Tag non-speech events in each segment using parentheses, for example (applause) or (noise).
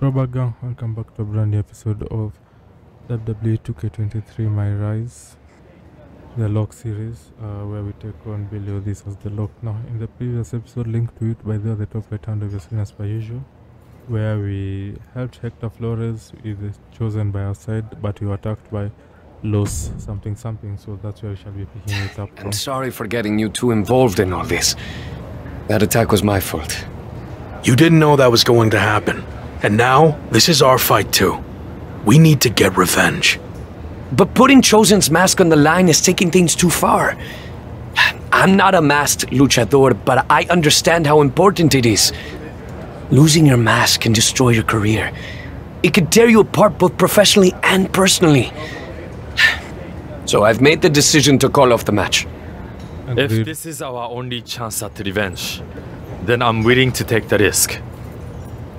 Robagang, welcome back to a brand new episode of WWE 2K23 My Rise, the Lock series, uh, where we take on Billy This as the Lock. Now, in the previous episode, linked to it by the other top right hand of your screen as per usual, where we helped Hector Flores with chosen by our side, but we were attacked by Los something something, so that's where we shall be picking it up from. I'm sorry for getting you too involved in all this. That attack was my fault. You didn't know that was going to happen. And now, this is our fight too. We need to get revenge. But putting Chosen's mask on the line is taking things too far. I'm not a masked luchador, but I understand how important it is. Losing your mask can destroy your career. It could tear you apart both professionally and personally. So I've made the decision to call off the match. If this is our only chance at revenge, then I'm willing to take the risk.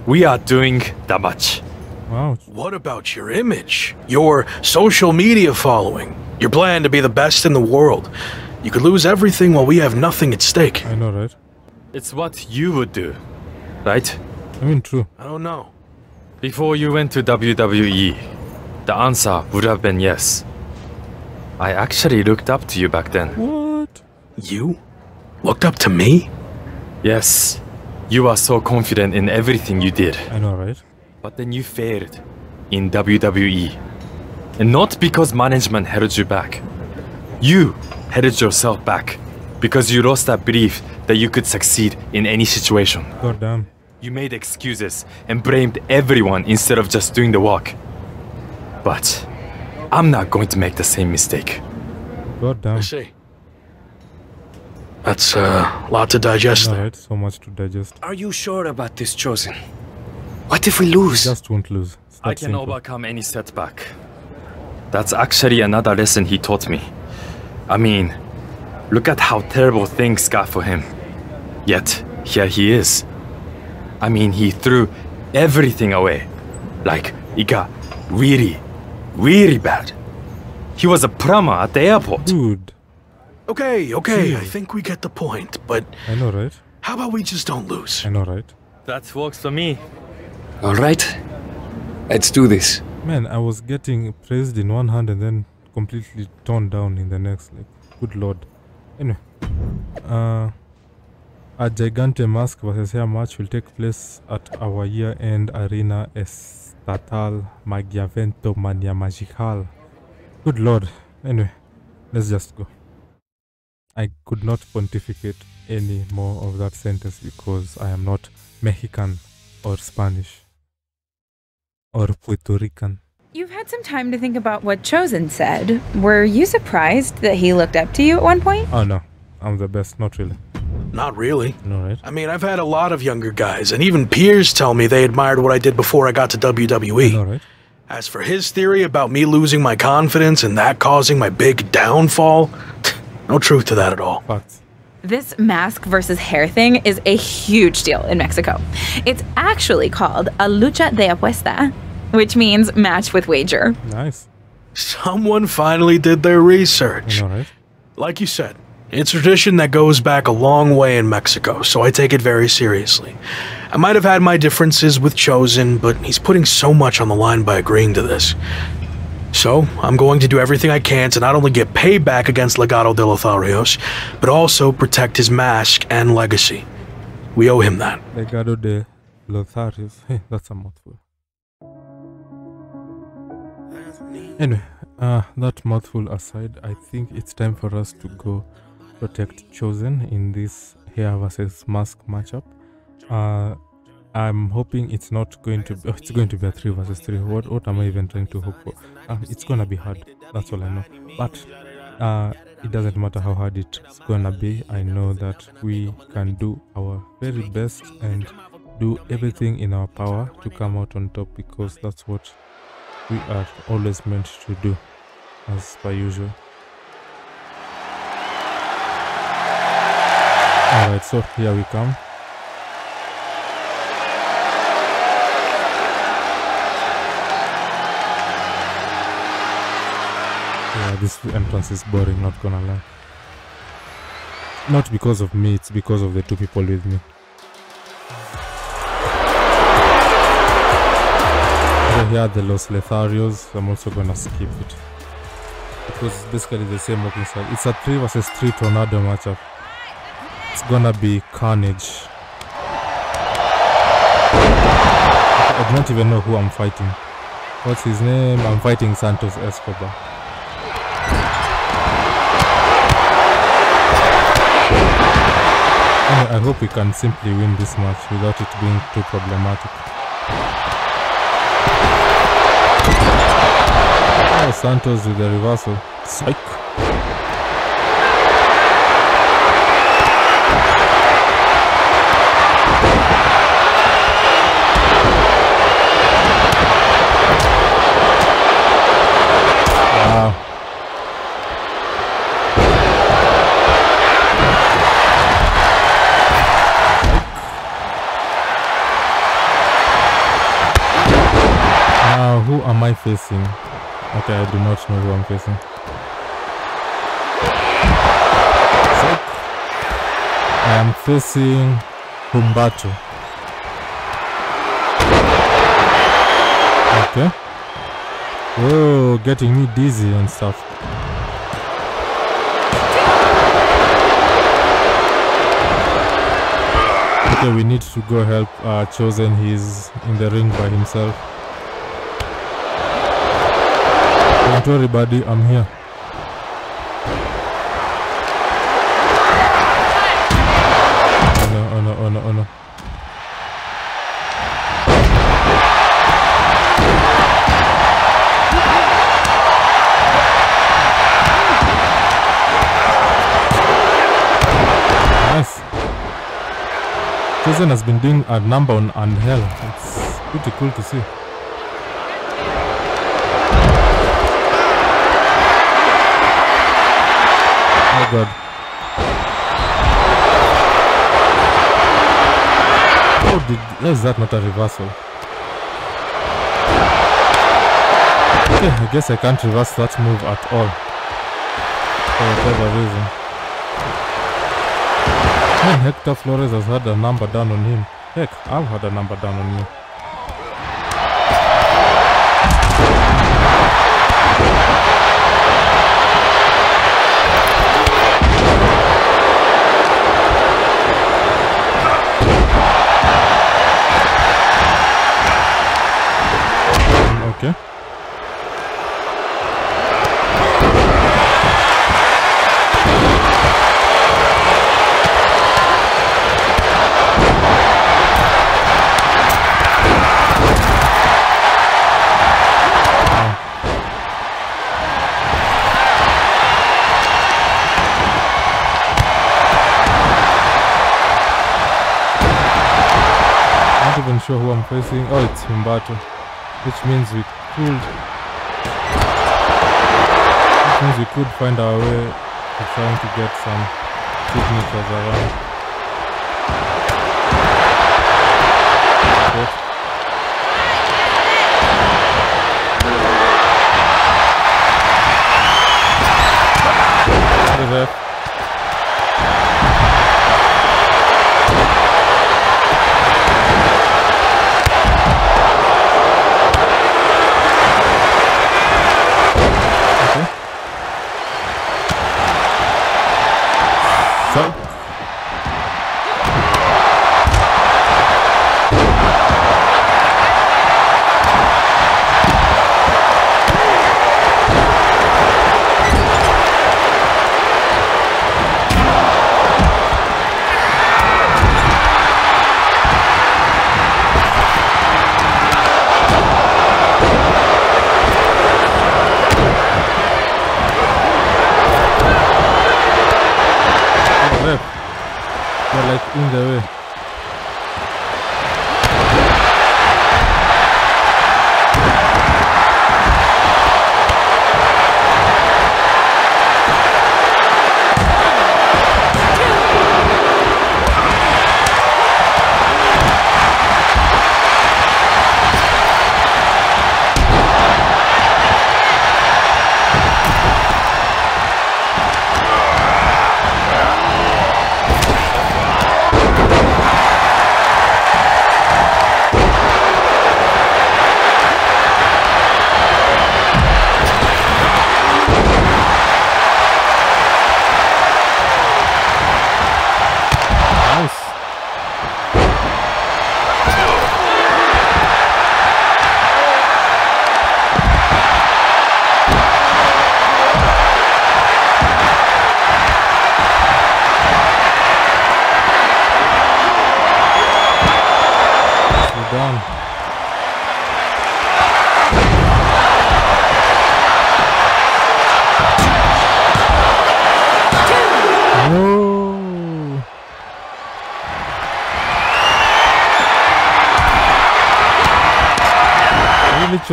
We are doing that much. Wow, What about your image? Your social media following? Your plan to be the best in the world? You could lose everything while we have nothing at stake. I know, right? It's what you would do, right? I mean, true. I don't know. Before you went to WWE, the answer would have been yes. I actually looked up to you back then. What? You? Looked up to me? Yes, you are so confident in everything you did. I know, right? But then you failed in WWE. And not because management held you back. You held yourself back because you lost that belief that you could succeed in any situation. God damn. You made excuses and blamed everyone instead of just doing the work. But I'm not going to make the same mistake. God damn. I see. That's uh, a lot to digest All there. right, so much to digest. Are you sure about this, Chosen? What if we lose? We Just won't lose. I can simple. overcome any setback. That's actually another lesson he taught me. I mean, look at how terrible things got for him. Yet, here he is. I mean, he threw everything away. Like, it got really, really bad. He was a plumber at the airport. Dude, Okay, okay, I think we get the point, but I know, right? how about we just don't lose? I know, right? That works for me. All right. Let's do this. Man, I was getting praised in one hand and then completely torn down in the next. Like, good lord. Anyway, uh, a Gigante Mask versus Hair match will take place at our year-end Arena Estatal Magiavento Mania Magical. Good lord. Anyway, let's just go. I could not pontificate any more of that sentence because I am not Mexican or Spanish or Puerto Rican. You've had some time to think about what Chosen said. Were you surprised that he looked up to you at one point? Oh no, I'm the best. Not really. Not really. No, right? I mean, I've had a lot of younger guys, and even peers tell me they admired what I did before I got to WWE. No, right? As for his theory about me losing my confidence and that causing my big downfall, (laughs) no truth to that at all. Facts. This mask versus hair thing is a huge deal in Mexico. It's actually called a lucha de apuesta, which means match with wager. Nice. Someone finally did their research. I know, right? Like you said, it's a tradition that goes back a long way in Mexico, so I take it very seriously. I might have had my differences with Chosen, but he's putting so much on the line by agreeing to this. So, I'm going to do everything I can to not only get payback against Legado de Lotharios, but also protect his mask and legacy. We owe him that. Legado de Lotharios. (laughs) Hey, that's a mouthful. Anyway, uh, that mouthful aside, I think it's time for us to go protect Chosen in this hair versus mask matchup. Uh, I'm hoping it's not going to be. oh, it's going to be a three versus three. What what am I even trying to hope for? Um, it's gonna be hard. That's all I know. But uh, it doesn't matter how hard it's gonna be. I know that we can do our very best and do everything in our power to come out on top because that's what we are always meant to do, as per usual. Alright, so here we come. This entrance is boring, not gonna lie. Not because of me, it's because of the two people with me. here are the Los Letharios. I'm also gonna skip it. Because it's basically the same walking style. It's a 3 versus 3 tornado matchup. It's gonna be carnage. I don't even know who I'm fighting. What's his name? I'm fighting Santos Escobar. I hope we can simply win this match without it being too problematic. Oh, Santos with the reversal. Psych. Know I'm facing. Humberto. Okay. Whoa, getting me dizzy and stuff. Okay, we need to go help uh, Chosen. He's in the ring by himself. Don't worry, buddy. I'm here. Nice. Chosen has been doing a number on Angel. It's pretty cool to see. Oh god. How did how is that not a reversal? Okay, I guess I can't reverse that move at all. For whatever reason. Man, Hector Flores has had a number down on him. Heck, I've had a number down on you. I'm facing. Oh, it's Humberto. Which means we could. Which means we could find our way to trying to get some signatures around.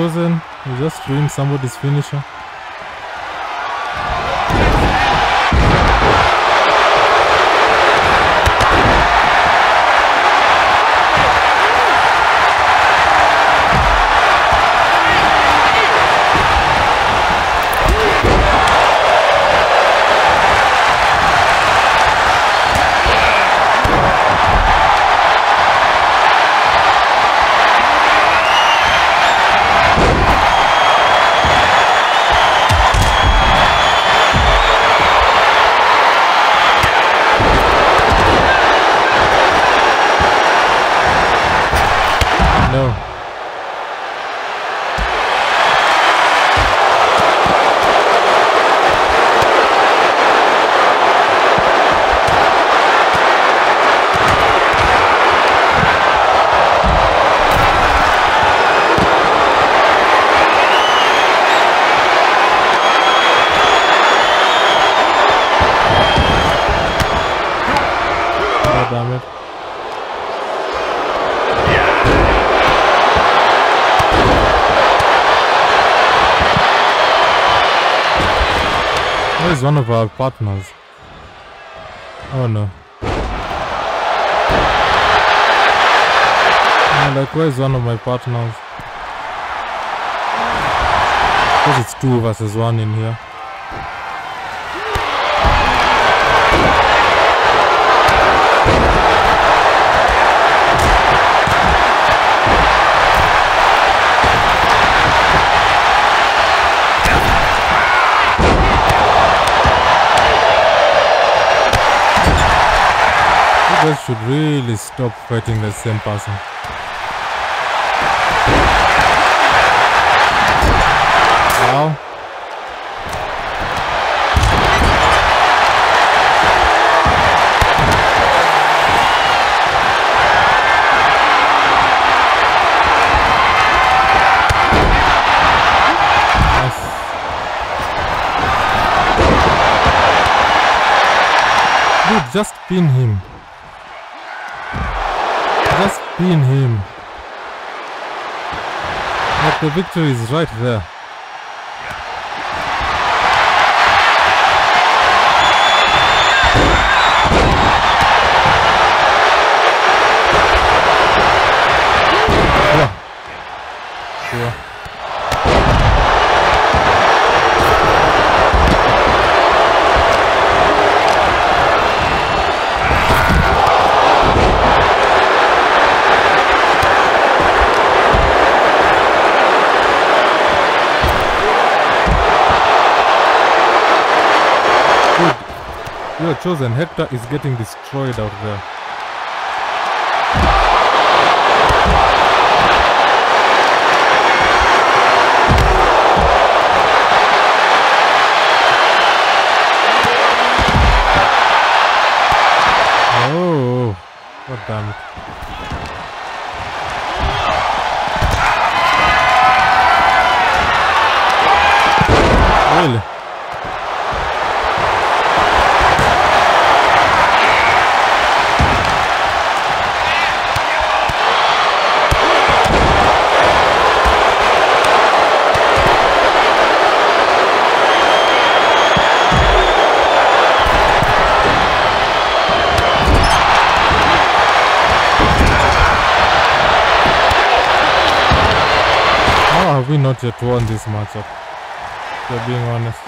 Chosen. You just ruined somebody's finisher. Our partners? Oh no. Yeah, like where is one of my partners? Because it's two versus one in here. You should really stop fighting the same person. Wow. Nice. Dude, just pin him. Pin him. But the victory is right there. You're chosen. Hector is getting destroyed out there. Yet won this matchup? You're being honest.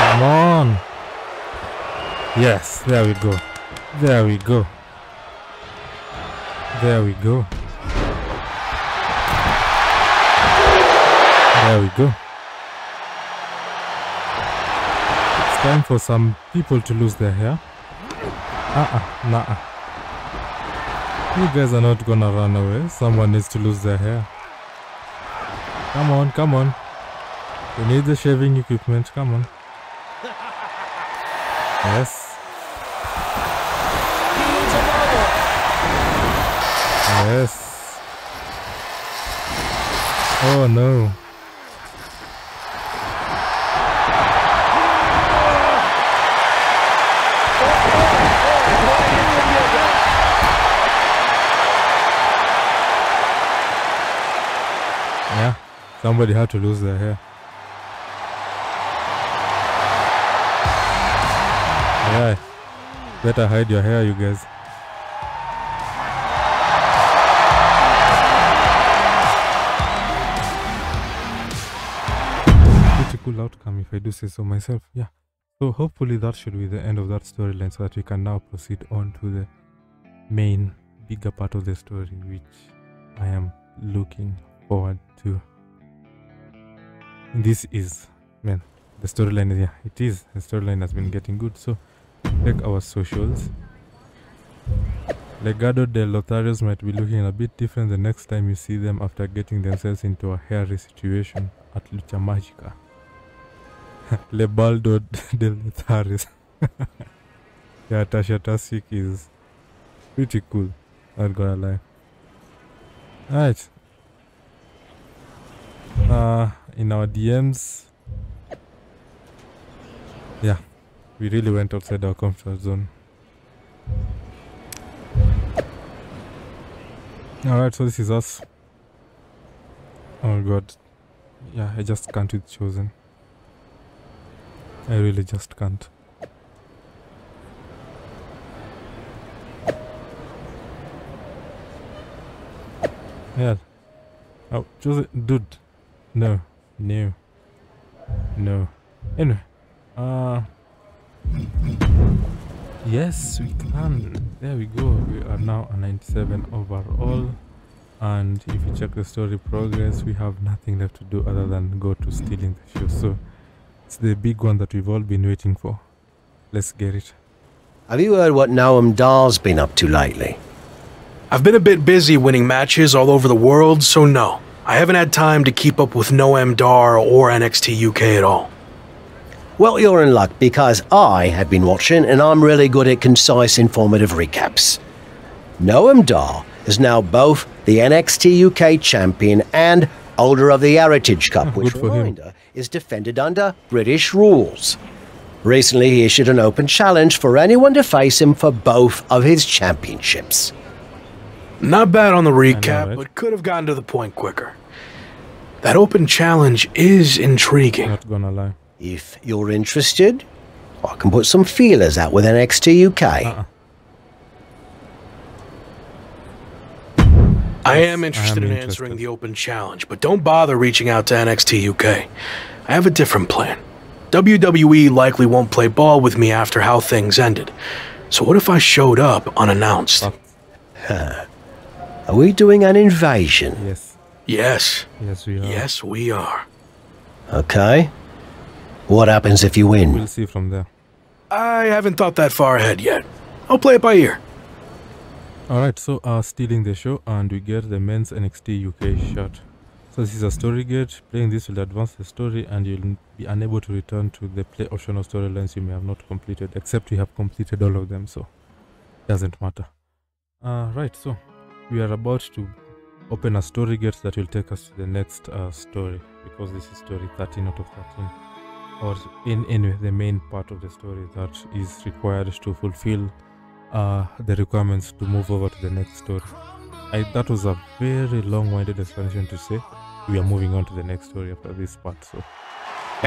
Come on. Yes, there we go. There we go. There we go. There we go. It's time for some people to lose their hair. Uh-uh, nah. You guys are not gonna run away. Someone needs to lose their hair. Come on, come on. We need the shaving equipment. Come on. Yes. Yes. Oh no. Somebody had to lose their hair. Yeah, better hide your hair, you guys. Pretty cool outcome if I do say so myself. Yeah. So hopefully that should be the end of that storyline so that we can now proceed on to the main bigger part of the story which I am looking forward to. This is man, the storyline is yeah, it is. The storyline has been getting good. So check our socials. Legado de Lotharios might be looking a bit different the next time you see them after getting themselves into a hairy situation at Lucha Magica. (laughs) Lebaldo (laughs) de Lotharios. (laughs) yeah, Tasha Tasik is pretty cool. Not gonna lie. Alright. Uh, in our DMs, yeah, we really went outside our comfort zone. Alright, so this is us. Oh god. Yeah, I just can't with Chosen. I really just can't. Yeah. Oh, Chosen, dude. No. No. No. Anyway. Uh. Yes, we can. There we go. We are now a 97 overall. And if you check the story progress, we have nothing left to do other than go to stealing the show. So it's the big one that we've all been waiting for. Let's get it. Have you heard what Noam Dar's been up to lately? I've been a bit busy winning matches all over the world, so no. I haven't had time to keep up with Noam Dar or NXT UK at all. Well, you're in luck because I have been watching and I'm really good at concise, informative recaps. Noam Dar is now both the NXT UK champion and holder of the Heritage Cup, Oh, which, good him. reminder, is defended under British rules. Recently, he issued an open challenge for anyone to face him for both of his championships. Not bad on the recap, but could have gotten to the point quicker. That open challenge is intriguing. Not gonna lie. If you're interested, I can put some feelers out with NXT UK. Uh-uh. I Yes, am I interested am in interested. answering the open challenge, but don't bother reaching out to NXT UK. I have a different plan. WWE likely won't play ball with me after how things ended. So what if I showed up unannounced? Fuck. (laughs) Are we doing an invasion? Yes. Yes, Yes, we are. yes, we are. Okay. What happens if you win? We'll see from there. I haven't thought that far ahead yet. I'll play it by ear. Alright, so uh stealing the show and we get the men's NXT UK shot. So this is a story gate. Playing this will advance the story and you'll be unable to return to the play optional storylines you may have not completed, except you have completed all of them, so doesn't matter. Uh right, so we are about to open a story gate that will take us to the next uh, story because this is story 13 out of 13 or in anyway the main part of the story that is required to fulfill uh, the requirements to move over to the next story. I, that was a very long-winded explanation to say we are moving on to the next story after this part. So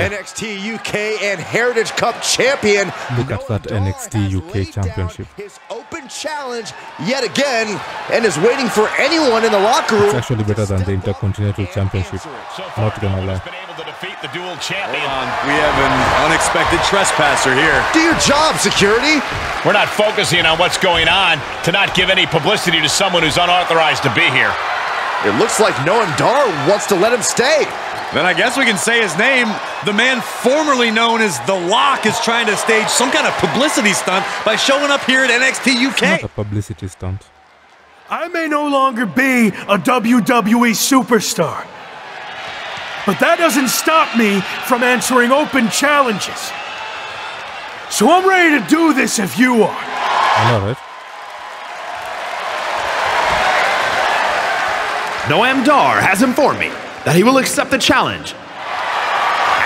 NXT UK and Heritage Cup champion. Look at that NXT UK championship. His open challenge yet again and is waiting for anyone in the locker room. it's actually better than the Intercontinental Championship. Not gonna lie. been able to defeat the dual champion. On. We have an unexpected trespasser here. Do your job, security. We're not focusing on what's going on to not give any publicity to someone who's unauthorized to be here. It looks like Noam Dar wants to let him stay. Then I guess we can say his name. The man formerly known as The Lock is trying to stage some kind of publicity stunt by showing up here at NXT UK. Not a UK. publicity stunt. I may no longer be a WWE superstar, but that doesn't stop me from answering open challenges. So I'm ready to do this if you are. I know, it. Noam Dar has informed me that he will accept the challenge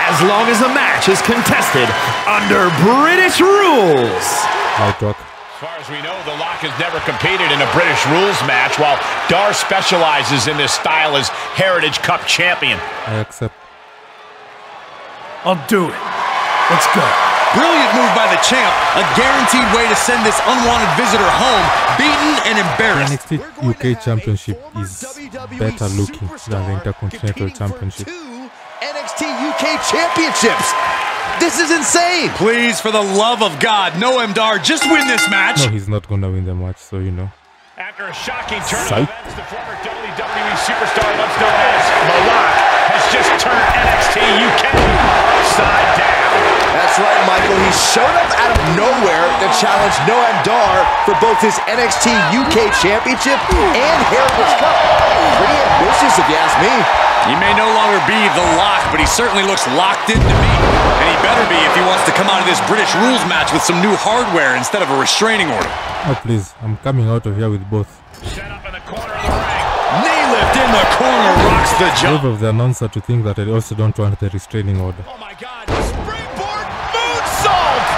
as long as the match is contested under British rules. I'll. As far as we know, The Lock has never competed in a British rules match, while Dar specializes in this style as Heritage Cup champion. I accept. I'll do it. Let's go. Brilliant move by the champ. A guaranteed way to send this unwanted visitor home, beaten and embarrassed. The NXT UK Championship is better looking than the Intercontinental Championship. Two NXT UK championships. This is insane. Please, for the love of God, Noam Dar, just win this match. No, he's not gonna win the match, so you know. After a shocking turn of events, the former WWE superstar, once known as Malak, has just turned NXT UK upside down. That's right, Michael. He showed up out of nowhere to challenge Noam Dar for both his NXT UK Championship and Heritage Cup. Pretty ambitious, if you ask me. He may no longer be the lock, but he certainly looks locked in to me. And he better be if he wants to come out of this British rules match with some new hardware instead of a restraining order. Oh please, I'm coming out of here with both. Set up in the corner of the ring. Knee lift in the corner rocks the Brave jump. of the announcer to think that I also don't want the restraining order. Oh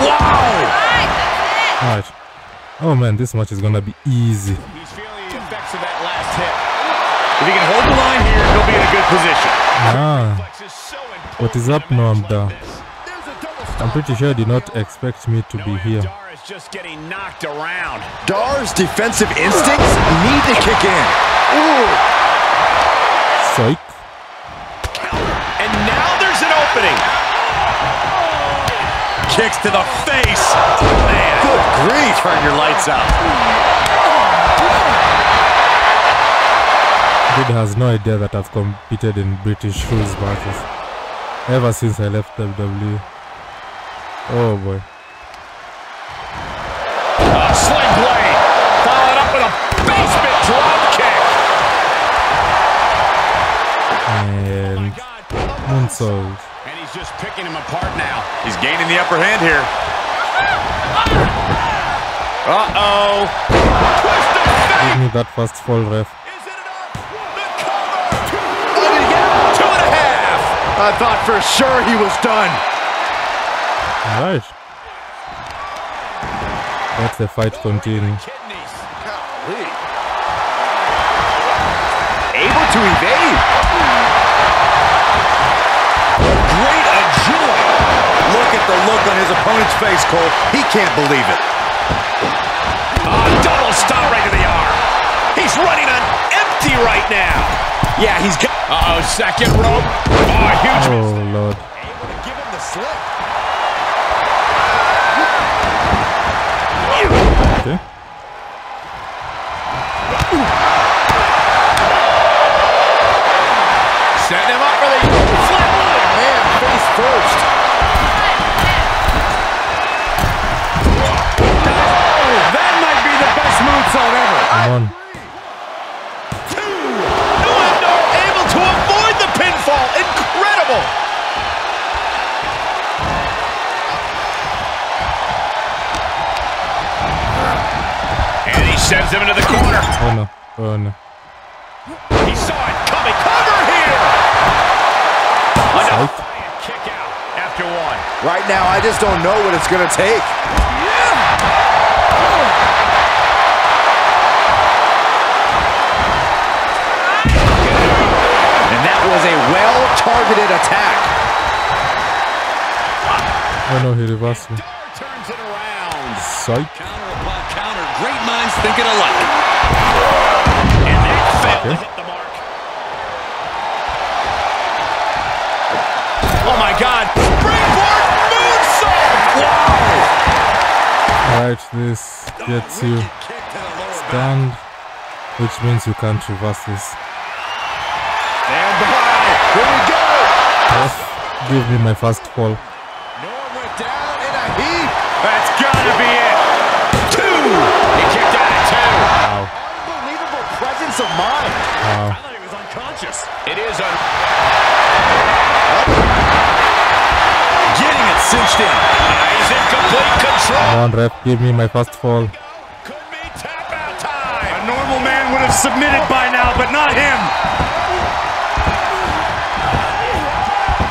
Wow! Alright. Oh man, this match is gonna be easy. He's feeling the effects of that last hit. If he can hold the line here, he'll be in a good position. Ah, Flex is so important what is up, Noam Dar? There's a I'm pretty sure he did not expect me to be here. Dar is just getting knocked around. Dar's defensive instincts need to kick in. Ooh. Psych. And now there's an opening. Kicks to the face. Man, Good grief. turn your lights out. Dude has no idea that I've competed in British rules matches ever since I left WWE. Oh boy. A sling blade. Followed up with a basement drop kick. And oh moonsault. He's just picking him apart now. He's gaining the upper hand here. Uh-oh. Twist of fate. Give me that first fall ref. Is it enough? The cover. Did he get it? Two and a half. I thought for sure he was done. Alright. Let the fight continue. Kidneys. Able to evade. The look on his opponent's face, Cole. He can't believe it. Oh, double stomp right to the arm. He's running on empty right now. Yeah, he's got. Uh-oh, second rope. Oh, huge. Oh lord. Able to give him the slip. Okay. Setting him up for the flatline. Man, face first. Come on. Nuendo able to avoid the pinfall. Incredible. And he sends him into the corner. Oh no. Oh no. He saw it coming. Cover here. Another Psych. flying kick out after one. Right now, I just don't know what it's going to take. And that was a well-targeted attack. Oh no, he me. Dar turns it around. Psych. Counter upon counter. Great minds thinking alike. And they fail Okay. to hit the mark. Oh my God! Springboard moonsault! Wow! Alright, this gets you stunned, which means you can't reverse this. Stand by. Here we go. Ref, give me my first fall. Noam went down in a heap. That's gotta be it. Two. He kicked out at two. Wow. Unbelievable presence of mind. Wow. thought he was unconscious. It is un. Getting it cinched in. He's in complete control. Come on, ref, give me my first fall. Could be tap out time. A normal man would have submitted by now, but not him.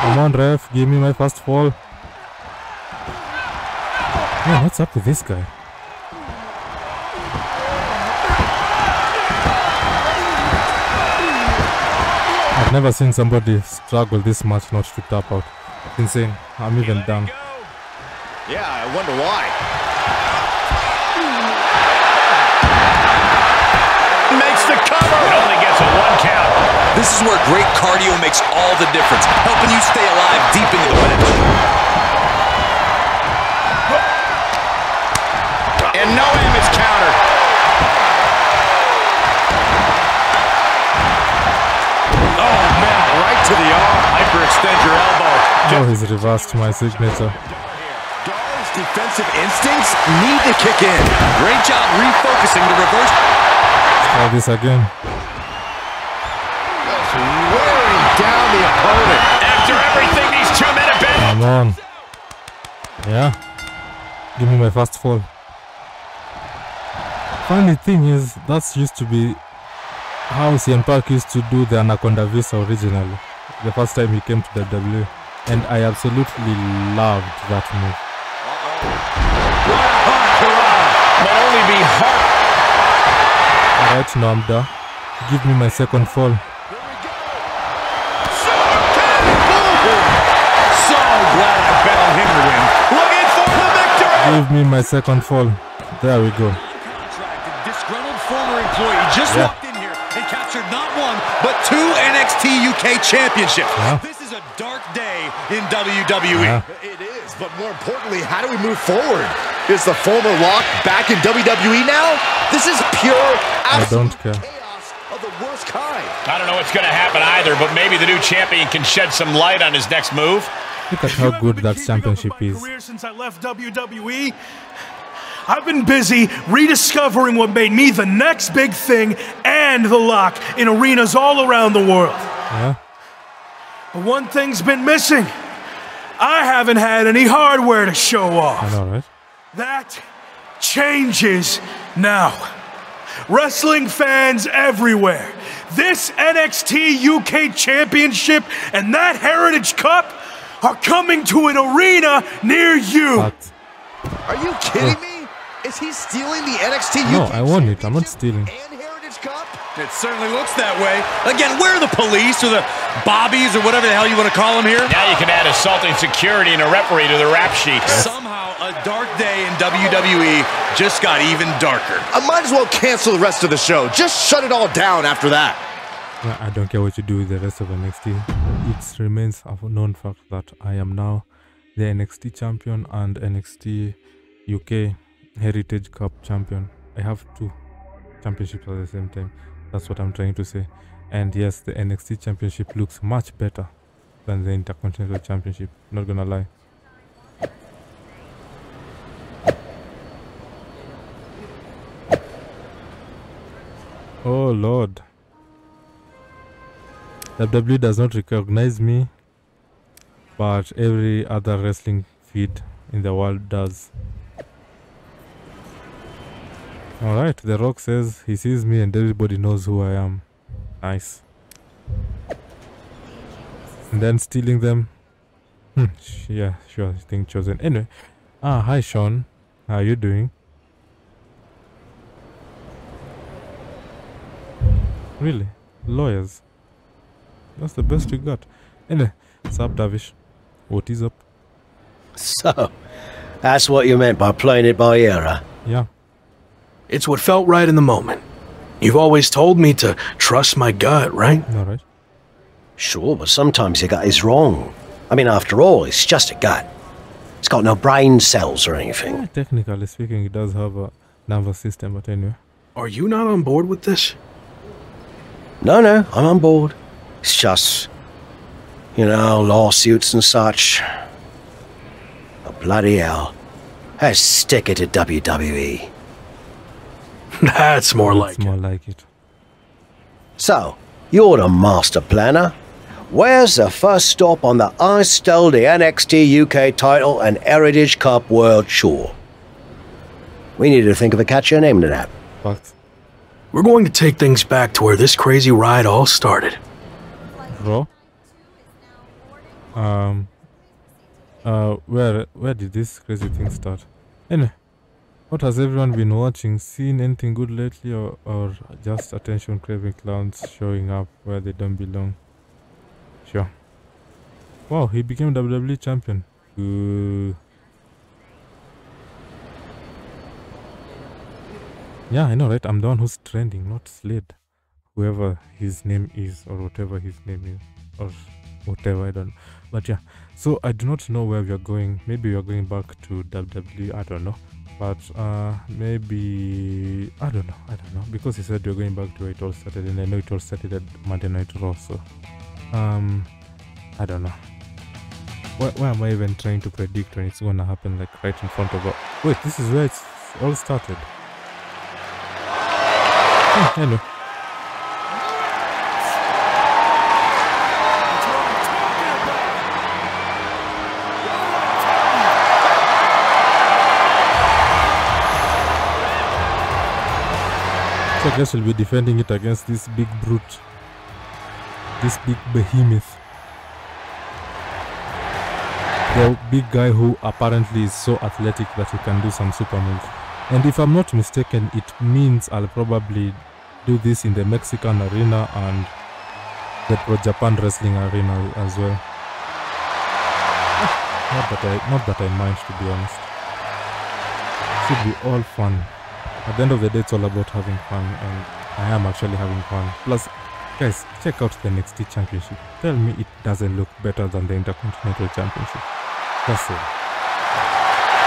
Come on, ref. Give me my first fall. Man, what's up with this guy? I've never seen somebody struggle this much not to tap out. Insane. I'm even done. Yeah, I wonder why. This is where great cardio makes all the difference, helping you stay alive deep into the match. And Noam is countered. Oh, man, right to the arm. Hyperextend your elbow. Oh, he's reversed my signature. Dar's defensive instincts need to kick in. Great job refocusing to reverse. Try this again. After everything these two men have been. Oh, Come on. Yeah. Give me my first fall. Funny thing is, that's used to be how CM Punk used to do the Anaconda Vise originally. The first time he came to the W. And I absolutely loved that move. Might only be. Alright, now I'm done. Give me my second fall. Give me my second fall. There we go. Disgruntled former employee just Yeah. walked in here and captured not one, but two NXT UK championships. Yeah. This is a dark day in WWE. Yeah. It is, but more importantly, how do we move forward? Is the former Lock back in WWE now? This is pure, I don't care. chaos of the worst kind. I don't know what's going to happen either, but maybe the new champion can shed some light on his next move. Look at how good that championship is. Since I left WWE. I've been busy rediscovering what made me the next big thing and the lock in arenas all around the world. Yeah. But one thing's been missing. I haven't had any hardware to show off. I know, right? That changes now. Wrestling fans everywhere. This NXT UK Championship and that Heritage Cup are coming to an arena near you. But Are you kidding me? Is he stealing the NXT No, UK I won it. I'm not stealing. And Heritage Cup? It certainly looks that way. Again, where are the police or the bobbies or whatever the hell you want to call them here? Now you can add assaulting security and a referee to the rap sheet. Somehow, a dark day in WWE just got even darker. I might as well cancel the rest of the show. Just shut it all down after that. I don't care what you do with the rest of NXT. It remains a known fact that I am now the NXT champion and NXT UK Heritage Cup champion. I have two championships at the same time. That's what I'm trying to say. And yes, the NXT championship looks much better than the Intercontinental Championship. Not gonna lie. Oh lord. WWE does not recognize me, but every other wrestling feed in the world does. Alright, The Rock says he sees me and everybody knows who I am. Nice. And then stealing them. Hmm, yeah, sure, thing chosen. Anyway. Ah, hi Sean. How are you doing? Really? Lawyers? That's the best you got. Anyway, sup Davish? What is up? So, that's what you meant by playing it by ear, huh? Yeah. It's what felt right in the moment. You've always told me to trust my gut, right? Alright. Sure, but sometimes your gut is wrong. I mean, after all, it's just a gut. It's got no brain cells or anything. Eh, Technically speaking, it does have a nervous system, but anyway. Are you not on board with this? No, no, I'm on board. It's just, you know, lawsuits and such. Oh, bloody hell. Let's stick it to WWE. (laughs) That's more like more it. like it. So, you're the master planner. Where's the first stop on the I stole the NXT UK title and Heritage Cup World Tour? We need to think of a catchier name to that. Fact. We're going to take things back to where this crazy ride all started. Raw? Um. Uh, where where did this crazy thing start? Anyway, what has everyone been watching? Seen anything good lately, or or just attention craving clowns showing up where they don't belong? Sure. Wow, he became WWE champion. Good. Yeah, I know, right? I'm the one who's trending, not Slade. Whoever his name is, or whatever his name is, or whatever, I don't. But yeah, so I do not know where we are going. Maybe we are going back to WWE, I don't know. But uh, maybe, I don't know, I don't know. Because he said we are going back to where it all started, and I know it all started at Monday Night Raw, so um, I don't know. Why, why am I even trying to predict when it's gonna happen, like right in front of us? Wait, this is where it's all started. Oh, hello. I guess we'll be defending it against this big brute. This big behemoth. The big guy who apparently is so athletic that he can do some super moves. And if I'm not mistaken, it means I'll probably do this in the Mexican arena and the Pro Japan Wrestling arena as well. Not that I not that I mind to be honest. Should be all fun. At the end of the day it's all about having fun and I am actually having fun. Plus guys, check out the NXT championship. Tell me it doesn't look better than the Intercontinental Championship. That's it.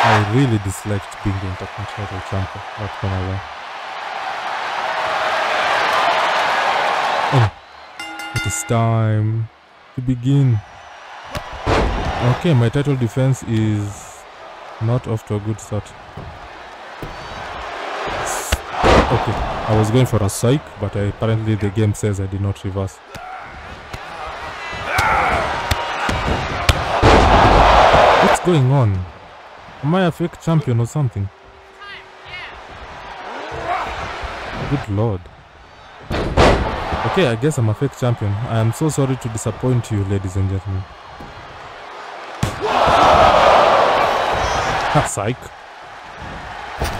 I really disliked being the Intercontinental Champion, not gonna lie. Oh, it is time to begin. Okay, my title defense is not off to a good start. Okay, I was going for a psych, but I, apparently the game says I did not reverse. What's going on? Am I a fake champion or something? Good lord. Okay, I guess I'm a fake champion. I am so sorry to disappoint you, ladies and gentlemen. Ah, psych.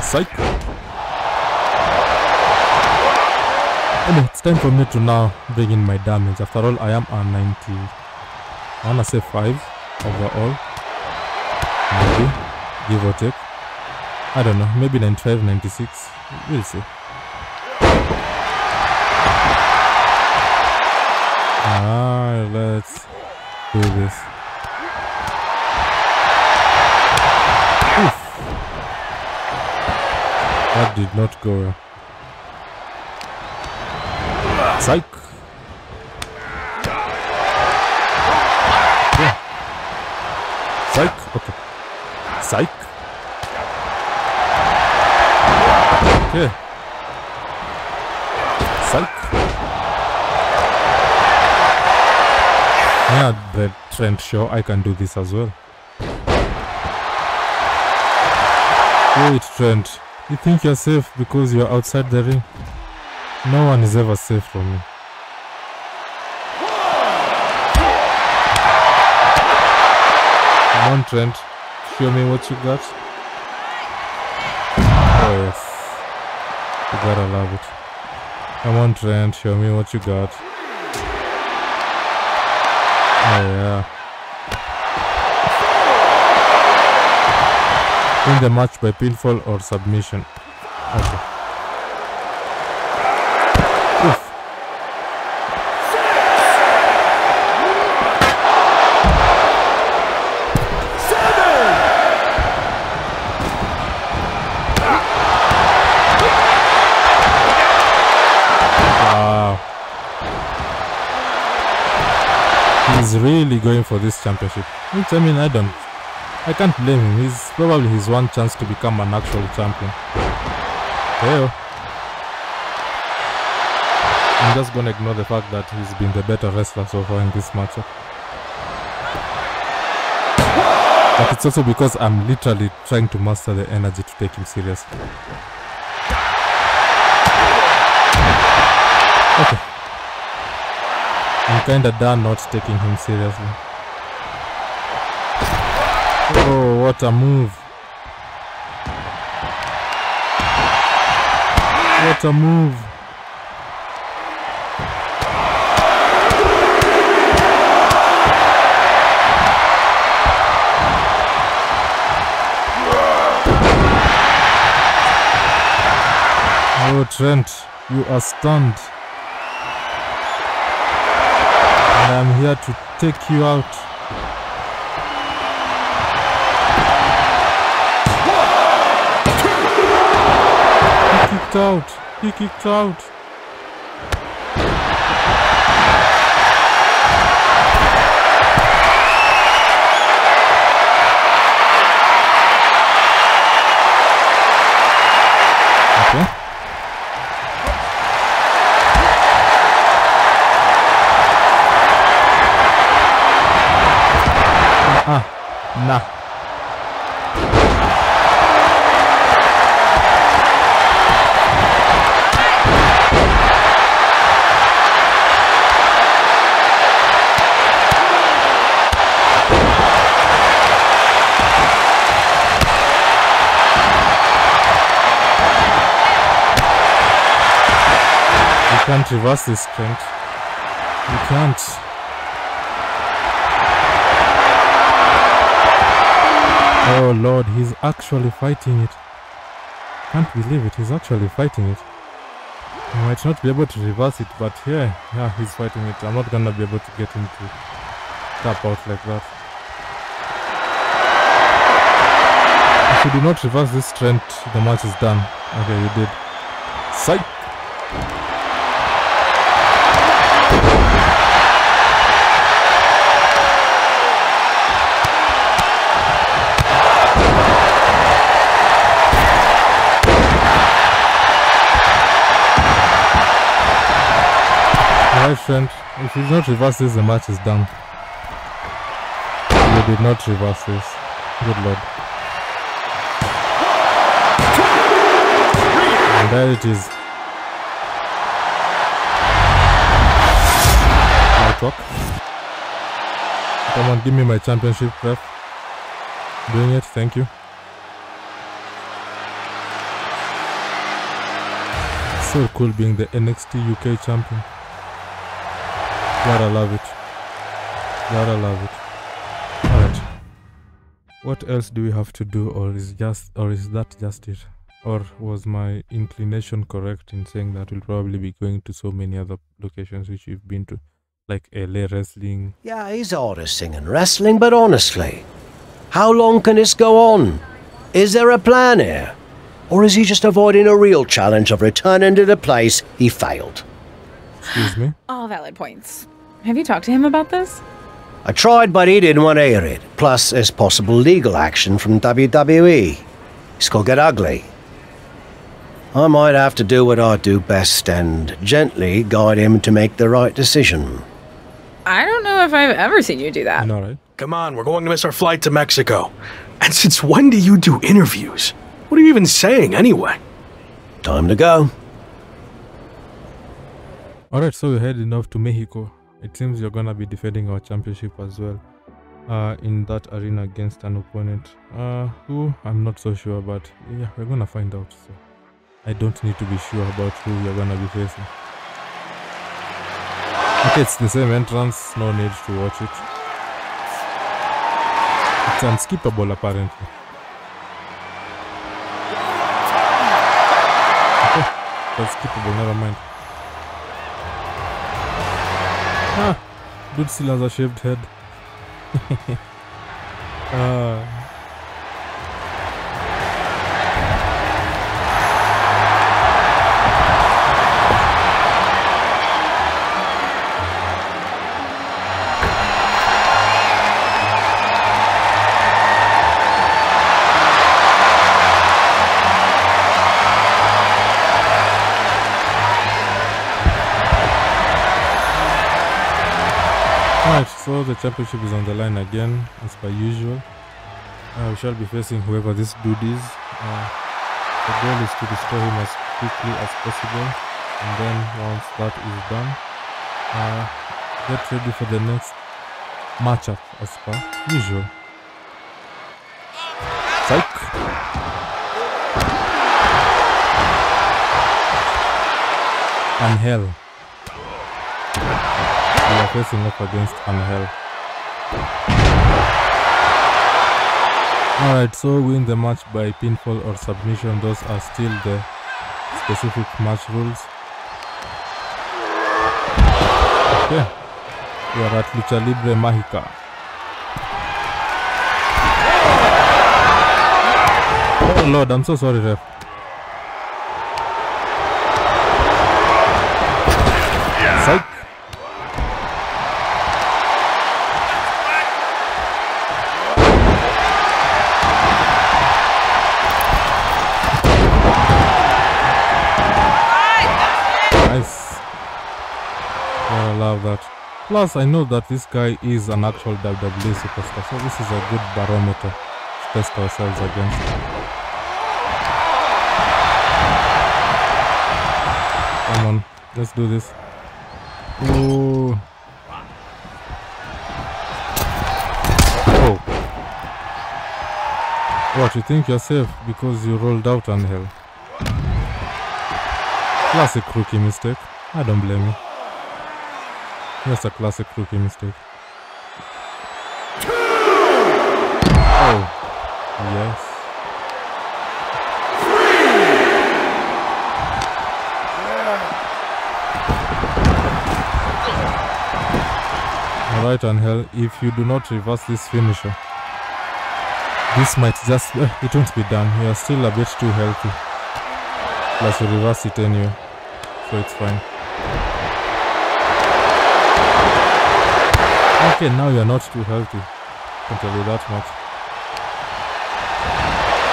Psych. Anyway, it's time for me to now bring in my damage. After all, I am a 90. I wanna say 5 overall. Maybe. Give or take. I don't know. Maybe 95, 96. We'll see. Ah, let's do this. Oof. That did not go well. Psych. Yeah. Psych. Okay. Psych. Okay. Psych. Yeah, the Trent show. I can do this as well. Wait, Trent. You think you're safe because you're outside the ring? No one is ever safe from me. On, Trent. Show me what you got. Oh, yes. You gotta love it. Come on, Trent. Show me what you got. Oh, yeah. Win the match by pinfall or submission. Okay. For this championship. Which I mean, I don't. I can't blame him. He's probably his one chance to become an actual champion. Hey, I'm just gonna ignore the fact that he's been the better wrestler so far in this matchup. But it's also because I'm literally trying to master the energy to take him seriously. Okay. I'm kinda done not taking him seriously. Oh, what a move. What a move. Oh, Trent, you are stunned. And I'm here to take you out. Kicked out. He kicked out. Okay. Ah, nah. Can't reverse this, Trent. You can't. Oh lord, he's actually fighting it. Can't believe it, he's actually fighting it. He might not be able to reverse it, but yeah, yeah, he's fighting it. I'm not gonna be able to get him to tap out like that. If you do not reverse this Trent, the match is done. Okay, you did. Psych! Friend, if you not reverse this, the match is done. You did not reverse this. Good lord. And there it is. Night walk. Come on, give me my championship, ref. Doing it, thank you. So cool being the NXT UK champion. Gotta love it. Gotta love it. Alright. What else do we have to do or is just or is that just it? Or was my inclination correct in saying that we'll probably be going to so many other locations which we've been to? Like LA wrestling. Yeah, he's as singing wrestling, but honestly, how long can this go on? Is there a plan here? Or is he just avoiding a real challenge of returning to the place he failed? Excuse me? All valid points. Have you talked to him about this? I tried, but he didn't want to hear it. Plus, there's possible legal action from WWE. This could get ugly. I might have to do what I do best and gently guide him to make the right decision. I don't know if I've ever seen you do that. No, right? Come on, we're going to miss our flight to Mexico. And since when do you do interviews? What are you even saying anyway? Time to go. Alright, so we're heading off to Mexico. It seems you're gonna be defending our championship as well. Uh, in that arena against an opponent. Uh, who? I'm not so sure, but yeah, we're gonna find out. So I don't need to be sure about who you're gonna be facing. Okay, it's the same entrance. No need to watch it. It's unskippable apparently. (laughs) Okay. Never mind. Ah, dude still has a shaved head. uh, (laughs) so the championship is on the line again, as per usual. Uh, we shall be facing whoever this dude is. Uh, the goal is to destroy him as quickly as possible, and then once that is done, uh, get ready for the next matchup as per usual. Psych. Angel. We are facing up against Angel. Alright, so win the match by pinfall or submission. Those are still the specific match rules. Okay. We are at Lucha Libre Mágica. Oh lord, I'm so sorry, ref. Psych. Plus, I know that this guy is an actual WWE superstar, so this is a good barometer to test ourselves against. Come on, let's do this. Ooh. Oh. What, you think you're safe because you rolled out on hell? Classic rookie mistake. I don't blame you. That's a classic rookie mistake. Oh. Yes. Alright, Angel, if you do not reverse this finisher, this might just. eh, (laughs) it won't be done. You are still a bit too healthy. Plus, you reverse it anyway, so it's fine. Okay, now you're not too healthy. Can tell you that much.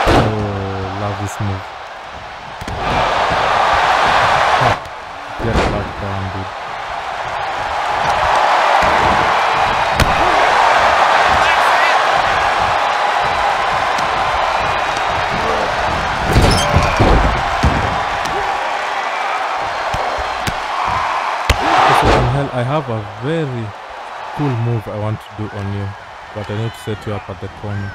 Oh, love this move. Get back down, dude. I have a very cool move I want to do on you, but I need to set you up at the corner.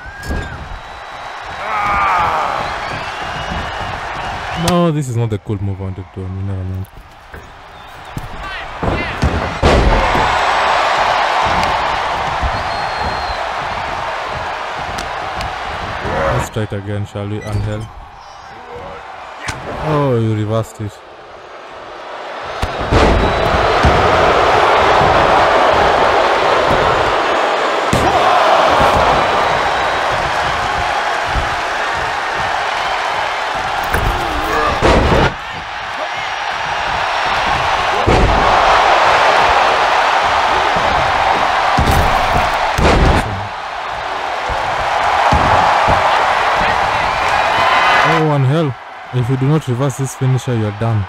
No, this is not the cool move I wanted to do on you, never mind. Let's try it again, shall we, Angel? Oh, you reversed it. You do not reverse this finisher, you're done.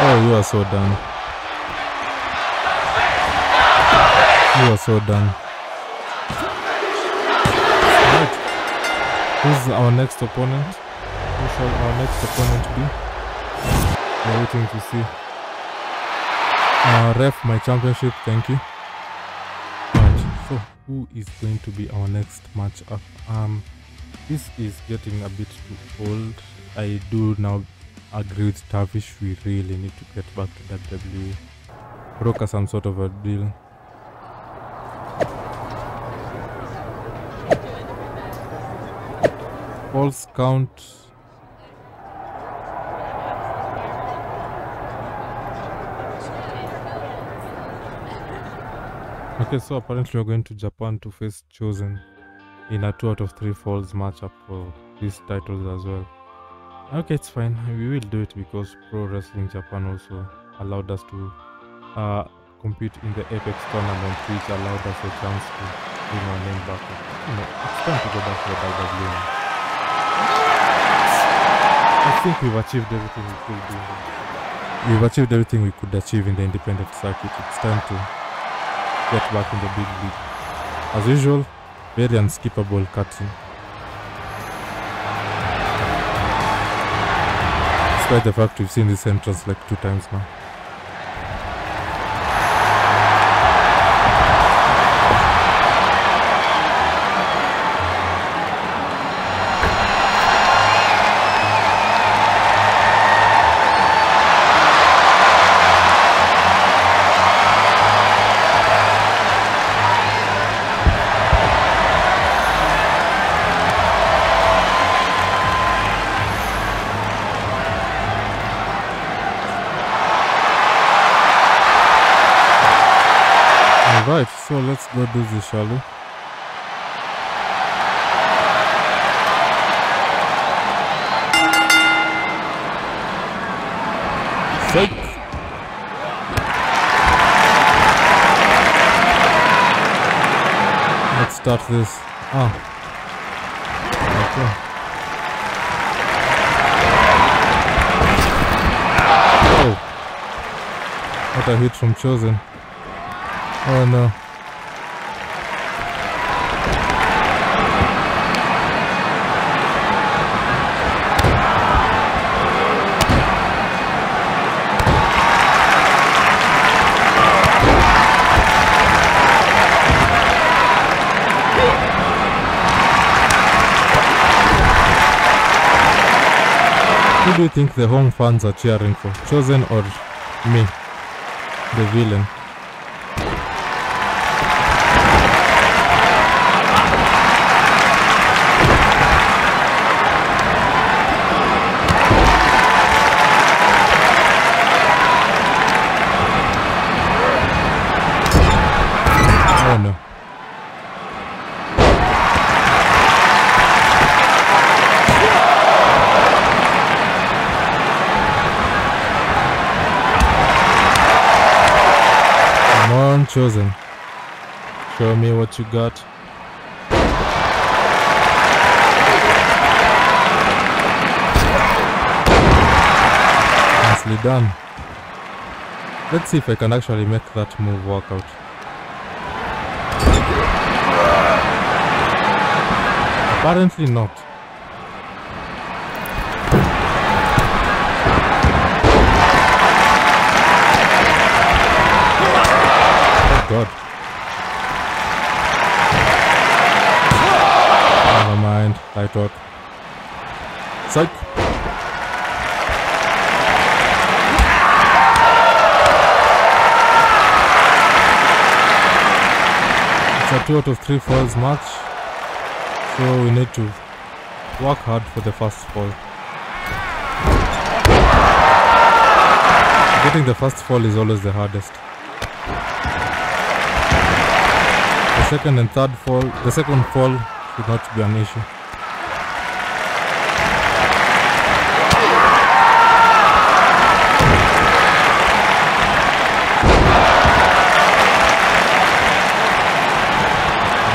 Oh, you are so done. You are so done. Right. Who's our next opponent? Who shall our next opponent be? We're waiting to see. Uh, ref my championship, thank you. So who is going to be our next match up? Um, this is getting a bit too old. I do now agree with Tavish. We really need to get back to WWE. Broker some sort of a deal. False count. Okay, so apparently we're going to Japan to face Chosen in a 2 out of 3 falls matchup for these titles as well. Okay, it's fine. (laughs) We will do it because Pro Wrestling Japan also allowed us to uh, compete in the Apex tournament, which allowed us a chance to bring our name back. You know, it's time to go back to the WWE. I think we've achieved everything we could do. We've achieved everything we could achieve in the independent circuit. It's time to get back in the big league. As usual, very unskippable cutting. Despite the fact we've seen this entrance like two times now. Let's go do this, shall we? Psych. Let's start this. Ah. Okay. Oh. What a hit from Chosen. Oh no. Do you think the home fans are cheering for? Chosen or me? The villain? Chosen. Show me what you got. Nicely done. Let's see if I can actually make that move work out. Apparently not. God. Never mind. Work. Psych. It's a two out of three falls match. So we need to work hard for the first fall. Getting the first fall is always the hardest. Second and third fall, the second fall should not be an issue.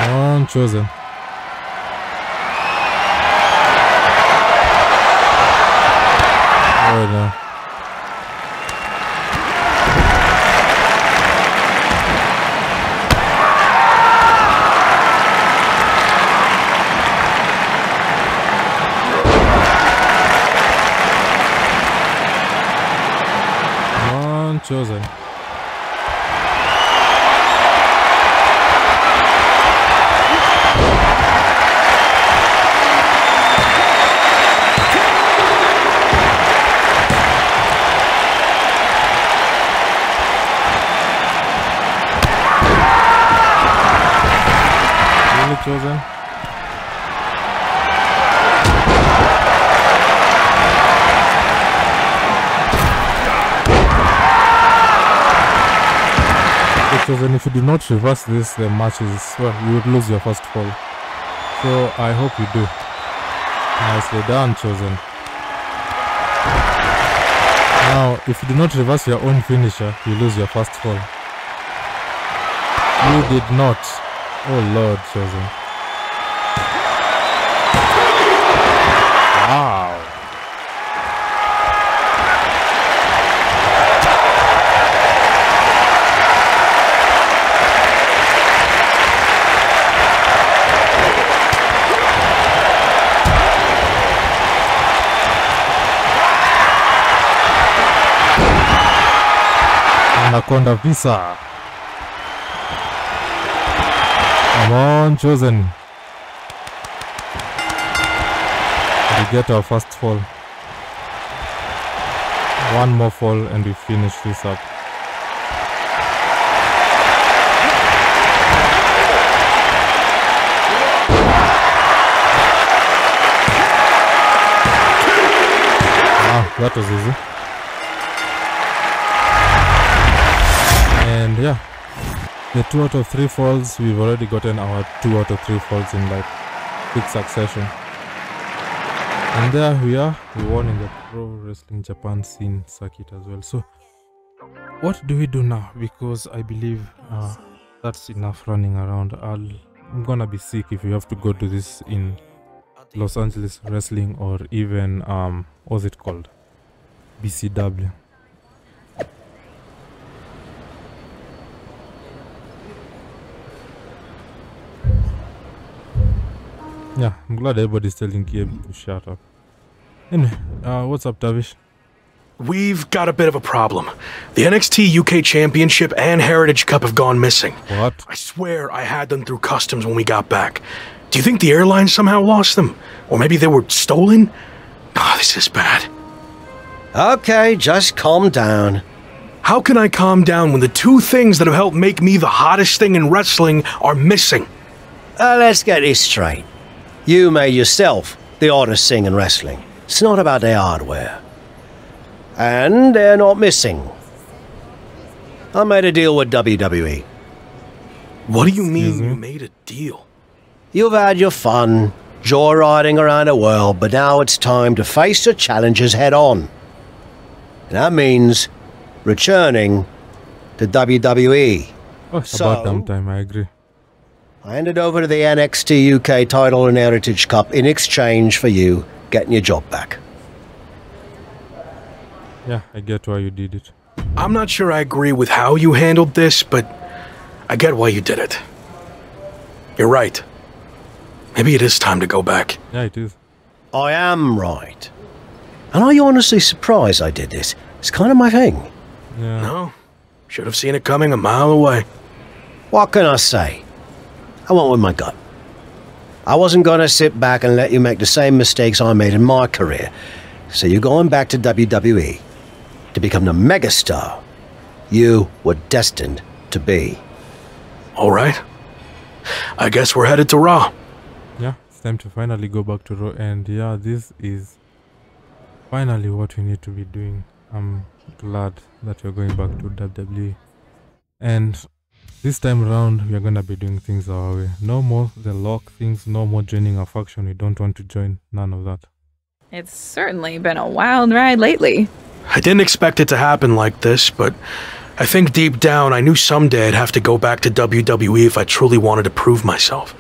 Come chosen. Oh no. Reverse this, the match is, well, you would lose your first fall. So I hope you do. Nicely done, chosen. Now, if you do not reverse your own finisher, you lose your first fall. You did not. Oh Lord, chosen. Anaconda Vise. Come on, chosen. We get our first fall. One more fall and we finish this up. Ah, that was easy. Yeah, the two out of three falls, we've already gotten our two out of three falls in like quick succession. And there we are, we won in the Pro Wrestling Japan scene circuit as well. So, what do we do now? Because I believe uh, that's enough running around. I'll, I'm gonna be sick if we have to go do this in Los Angeles Wrestling or even, um, what's it called? BCW. Yeah, I'm glad everybody's telling Gabe to shut up. Anyway, uh, what's up, Tavish? We've got a bit of a problem. The NXT UK Championship and Heritage Cup have gone missing. What? I swear I had them through customs when we got back. Do you think the airline somehow lost them? Or maybe they were stolen? Oh, this is bad. Okay, just calm down. How can I calm down when the two things that have helped make me the hottest thing in wrestling are missing? Uh, let's get this straight. You made yourself the hottest thing in wrestling. It's not about their hardware. And they're not missing. I made a deal with WWE. What do you mean Excuse me? you made a deal? You've had your fun, joyriding around the world, but now it's time to face the challenges head on. And that means returning to WWE. Oh, So- about damn time, I agree. I handed over to the NXT UK title and Heritage Cup in exchange for you getting your job back. Yeah, I get why you did it. I'm not sure I agree with how you handled this, but I get why you did it. You're right. Maybe it is time to go back. Yeah, it is. I am right. And are you honestly surprised I did this? It's kind of my thing. Yeah. No, should have seen it coming a mile away. What can I say? I went with my gut. I wasn't going to sit back and let you make the same mistakes I made in my career. So you're going back to WWE to become the megastar you were destined to be. All right. I guess we're headed to Raw. Yeah, it's time to finally go back to Raw. And yeah, this is finally what we need to be doing. I'm glad that we're going back to WWE. And this time around, we are going to be doing things our way. No more the lock things, no more joining a faction we don't want to join. None of that. It's certainly been a wild ride lately. I didn't expect it to happen like this, but I think deep down I knew someday I'd have to go back to WWE if I truly wanted to prove myself.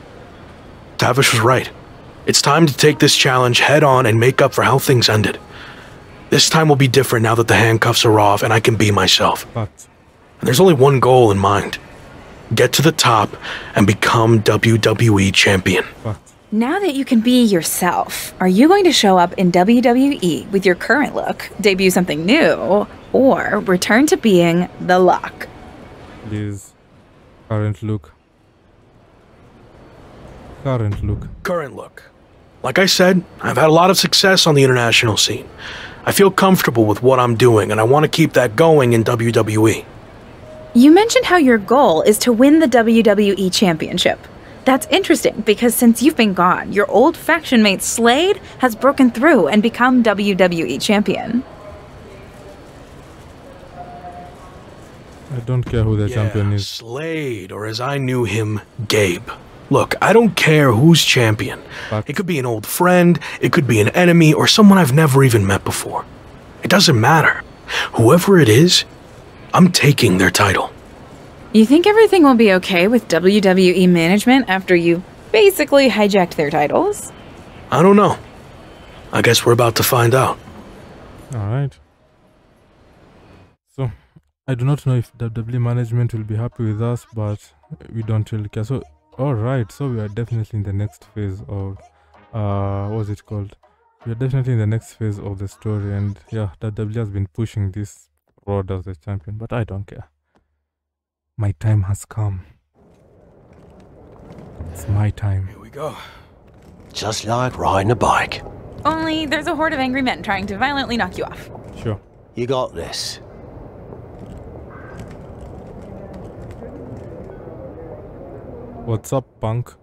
Tavish was right. It's time to take this challenge head on and make up for how things ended. This time will be different now that the handcuffs are off and I can be myself. But And there's only one goal in mind get to the top and become WWE champion. Now that you can be yourself, are you going to show up in WWE with your current look, debut something new, or return to being the lock? please, current look. Current look. Current look. Like I said, I've had a lot of success on the international scene. I feel comfortable with what I'm doing, and I want to keep that going in. WWE. You mentioned how your goal is to win the WWE Championship. That's interesting because since you've been gone, your old faction mate Slade has broken through and become WWE Champion. I don't care who the champion is. Slade, or as I knew him, Gabe. Look, I don't care who's champion. But- It could be an old friend, it could be an enemy, or someone I've never even met before. It doesn't matter. Whoever it is, I'm taking their title. You think everything will be okay with WWE management after you basically hijacked their titles? I don't know. I guess we're about to find out. All right. So, I do not know if WWE management will be happy with us, but we don't really care. So, all right. So we are definitely in the next phase of, uh, what's it called? We are definitely in the next phase of the story, and yeah, WWE has been pushing this road as the champion, but I don't care. My time has come. It's my time. Here we go. Just like riding a bike. Only there's a horde of angry men trying to violently knock you off. Sure. You got this. What's up, punk?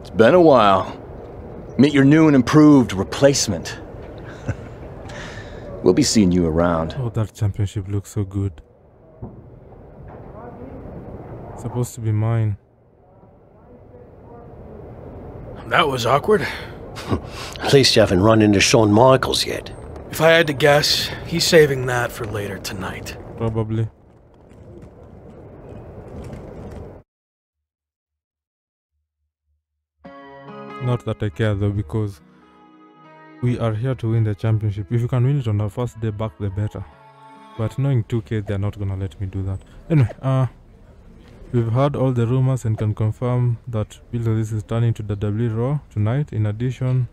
It's been a while. Meet your new and improved replacement. We'll be seeing you around. Oh, that championship looks so good. supposed to be mine. That was awkward. (laughs) At least you haven't run into Shawn Michaels yet. If I had to guess, he's saving that for later tonight. Probably. Not that I care though, because we are here to win the championship. If you can win it on the first day back, the better. But knowing 2K, they're not gonna let me do that. Anyway, uh, we've heard all the rumors and can confirm that this is turning to the W Raw tonight. In addition,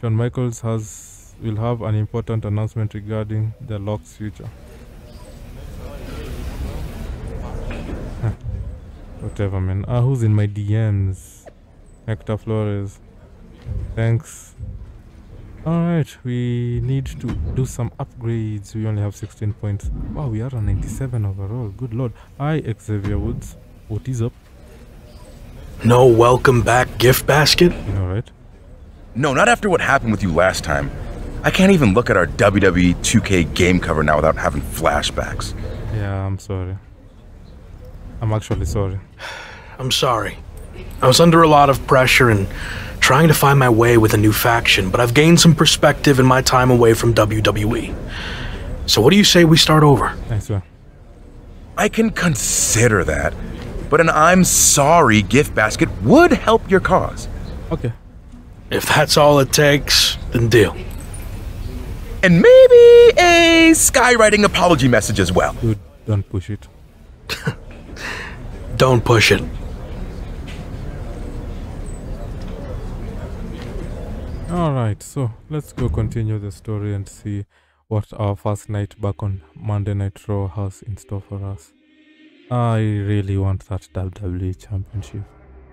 Shawn Michaels has will have an important announcement regarding the Lock's future. Whatever, man. Ah, who's in my DMs? Hector Flores. Thanks. Alright, we need to do some upgrades. We only have 16 points. Wow, we are on 97 overall. Good lord. Hi, Xavier Woods. What is up? No welcome back gift basket? You know, right? No, not after what happened with you last time. I can't even look at our WWE 2K game cover now without having flashbacks. Yeah, I'm sorry. I'm actually sorry. (sighs) I'm sorry. I was under a lot of pressure and trying to find my way with a new faction, but I've gained some perspective in my time away from WWE. So what do you say we start over? Thanks, man. I can consider that, but an I'm sorry gift basket would help your cause. Okay. If that's all it takes, then deal. And maybe a skywriting apology message as well. Dude, don't push it. (laughs) Don't push it. Alright, so let's go continue the story and see what our first night back on Monday Night Raw has in store for us. I really want that WWE Championship.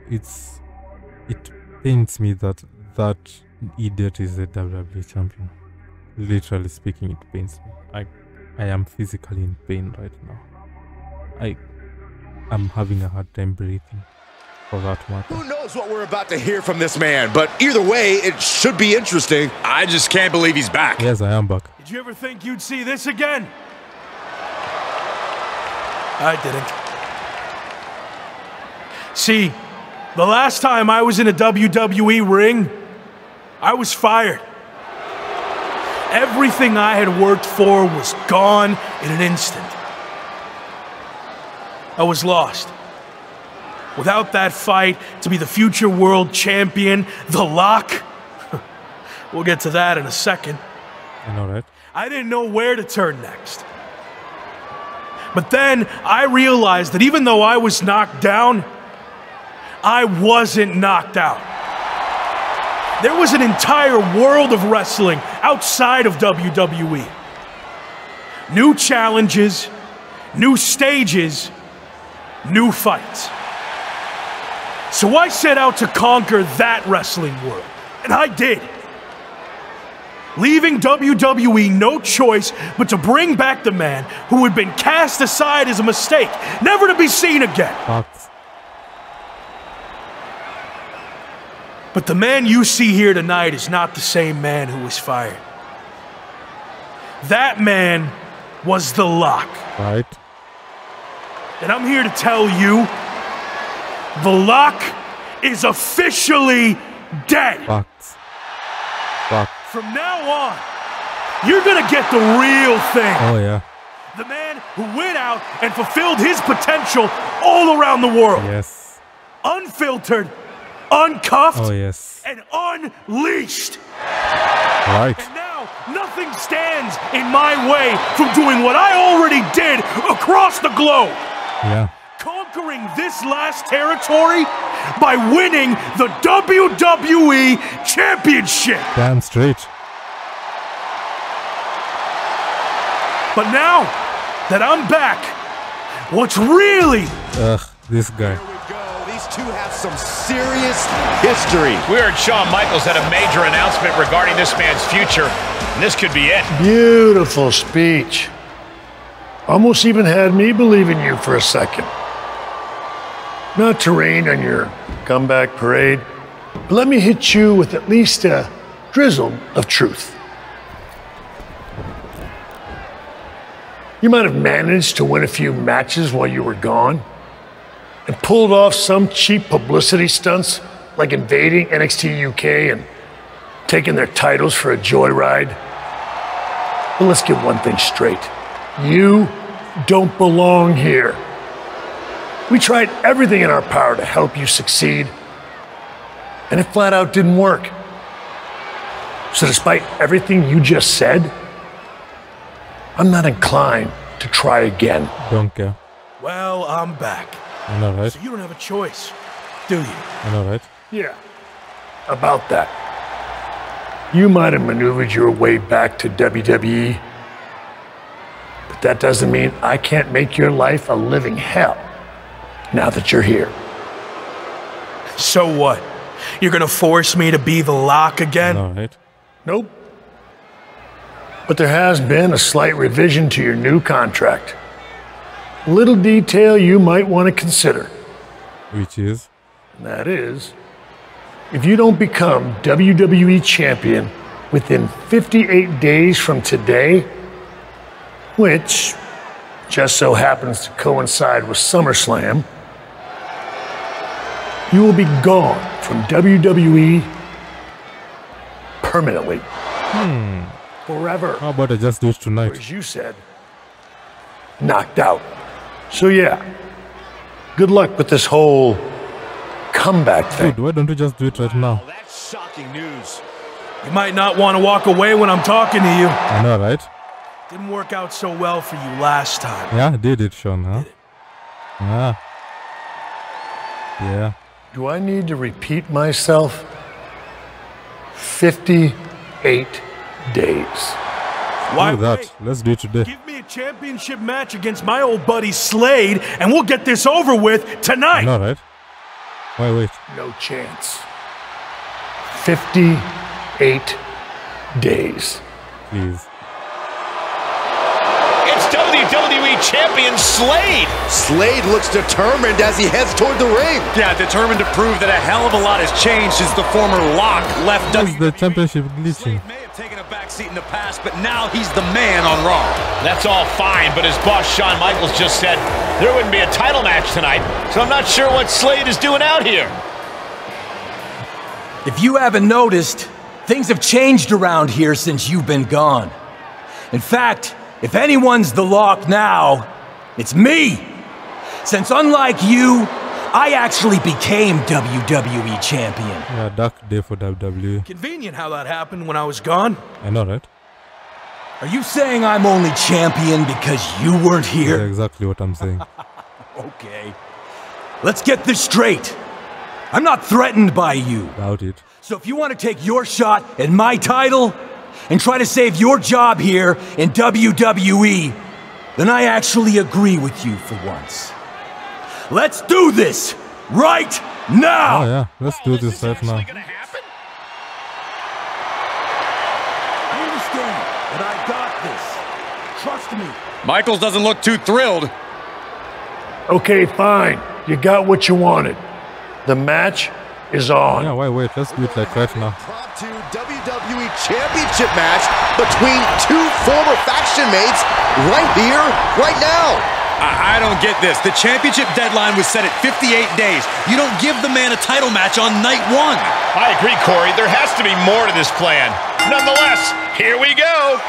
It's it pains me that that idiot is the WWE champion. Literally speaking, it pains me. I I am physically in pain right now. I am having a hard time breathing. For. Who knows what we're about to hear from this man, but either way, it should be interesting. I just can't believe he's back. Yes, I am Buck. Did you ever think you'd see this again? I didn't. See, the last time I was in a WWE ring, I was fired. Everything I had worked for was gone in an instant. I was lost. Without that fight to be the future world champion, The Lock, (laughs) we'll get to that in a second. I know, that. I didn't know where to turn next. But then I realized that even though I was knocked down, I wasn't knocked out. There was an entire world of wrestling outside of WWE. New challenges, new stages, new fights. So I set out to conquer that wrestling world, and I did. Leaving WWE no choice but to bring back the man who had been cast aside as a mistake, never to be seen again. Facts. But the man you see here tonight is not the same man who was fired. That man was the lock. Right. And I'm here to tell you the lock is officially dead. Facts. Facts. From now on, you're gonna get the real thing. Oh yeah. The man who went out and fulfilled his potential all around the world. Yes. Unfiltered, uncuffed, Oh yes. and unleashed. Right. And now, nothing stands in my way from doing what I already did across the globe. Yeah. Conquering this last territory by winning the WWE Championship. Damn straight. But now that I'm back, what's really Ugh, this guy. These two have some serious history. We heard Shawn Michaels had a major announcement regarding this man's future, and this could be it. Beautiful speech. Almost even had me believe in you for a second. Not to rain on your comeback parade, but let me hit you with at least a drizzle of truth. You might have managed to win a few matches while you were gone. and pulled off some cheap publicity stunts like invading NXT UK and taking their titles for a joyride. But let's get one thing straight. You don't belong here. We tried everything in our power to help you succeed, and it flat out didn't work. So, despite everything you just said, I'm not inclined to try again. Don't go. Well, I'm back. I know, right? So you don't have a choice, do you? I know, right? Yeah, about that. You might have maneuvered your way back to WWE, but that doesn't mean I can't make your life a living hell now that you're here. So what? You're gonna force me to be the lock again? All right. Nope. But there has been a slight revision to your new contract. Little detail you might want to consider. Which is? And that is, if you don't become WWE Champion within 58 days from today, which just so happens to coincide with SummerSlam, you will be gone from WWE permanently. Hmm. Forever. How about I just do it Or tonight? as you said, knocked out. So yeah, good luck with this whole comeback thing. Dude, why don't you just do it right now? That's shocking news. You might not want to walk away when I'm talking to you. I know, right? Didn't work out so well for you last time. Yeah, did it, Shawn, huh? Yeah. Yeah. Do I need to repeat myself? 58 days. Why do that. Let's do it today. Give me a championship match against my old buddy Slade, and we'll get this over with tonight. know, right? Wait, wait. No chance. 58 days. Please. It's WWE Champion Slade. Slade looks determined as he heads toward the ring. Yeah, determined to prove that a hell of a lot has changed since the former Lock left What's WWE. the championship glitching? may have taken a back seat in the past, but now he's the man on Raw. That's all fine, but as boss Shawn Michaels just said, there wouldn't be a title match tonight, so I'm not sure what Slade is doing out here. If you haven't noticed, things have changed around here since you've been gone. In fact, if anyone's the lock now, it's me. Since unlike you, I actually became WWE champion. Yeah, dark day for WWE. Convenient how that happened when I was gone. I know, right? Are you saying I'm only champion because you weren't That's here? exactly what I'm saying. (laughs) Okay. Let's get this straight. I'm not threatened by you. Doubt it. So if you want to take your shot at my title and try to save your job here in WWE, then I actually agree with you for once. Let's do this right now! Oh, yeah. Let's do this right now. I understand that I got this. Trust me. Michaels doesn't look too thrilled. Okay, fine. You got what you wanted. The match is on. Yeah, why wait? Let's do it like right now. To WWE Championship match between two former faction mates right here, right now. I, I don't get this. The championship deadline was set at 58 days. You don't give the man a title match on night one. I agree, Corey. There has to be more to this plan. Nonetheless, here we go.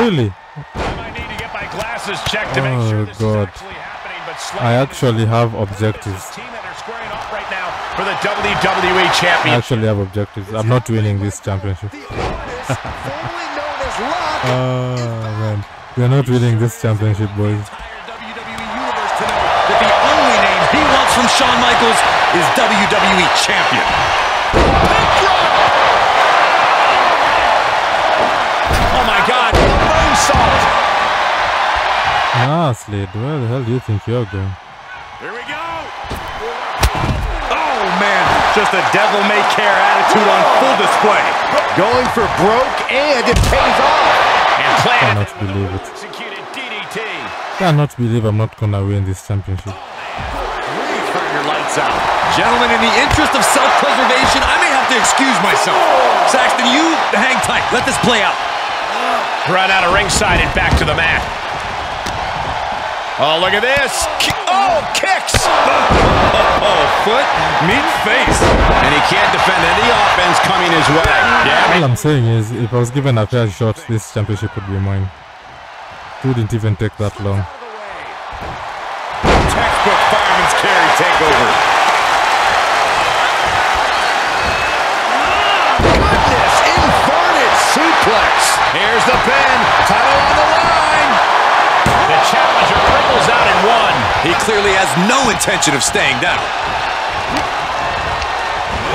Really? I need to get my glasses checked to make sure Oh, this God. is actually happening. But I actually have objectives. For the WWE I actually have objectives. I'm not winning this championship. Formerly known as Lock. Oh, (laughs) man. We're not winning this championship, boys. WWE Universe to know that the only name he wants from Shawn Michaels is WWE Champion. Oh my God! Moonsault. Ah, Slade, where the hell do you think you're going? Just a devil may care attitude on full display. Going for broke, and it pays off. And planted Cannot believe it. DDT. Cannot believe I'm not gonna win this championship. Turn your lights out. Gentlemen, in the interest of self-preservation, I may have to excuse myself. Saxton, you hang tight. Let this play out. Run out of ringside and back to the mat. Oh, look at this. Oh, kicks. Oh, foot, meet face. And he can't defend any offense coming his way. Yeah, All I'm saying is, if I was given a fair shot, this championship would be mine. It wouldn't even take that long. textbook fireman's carry takeover. Clearly has no intention of staying down.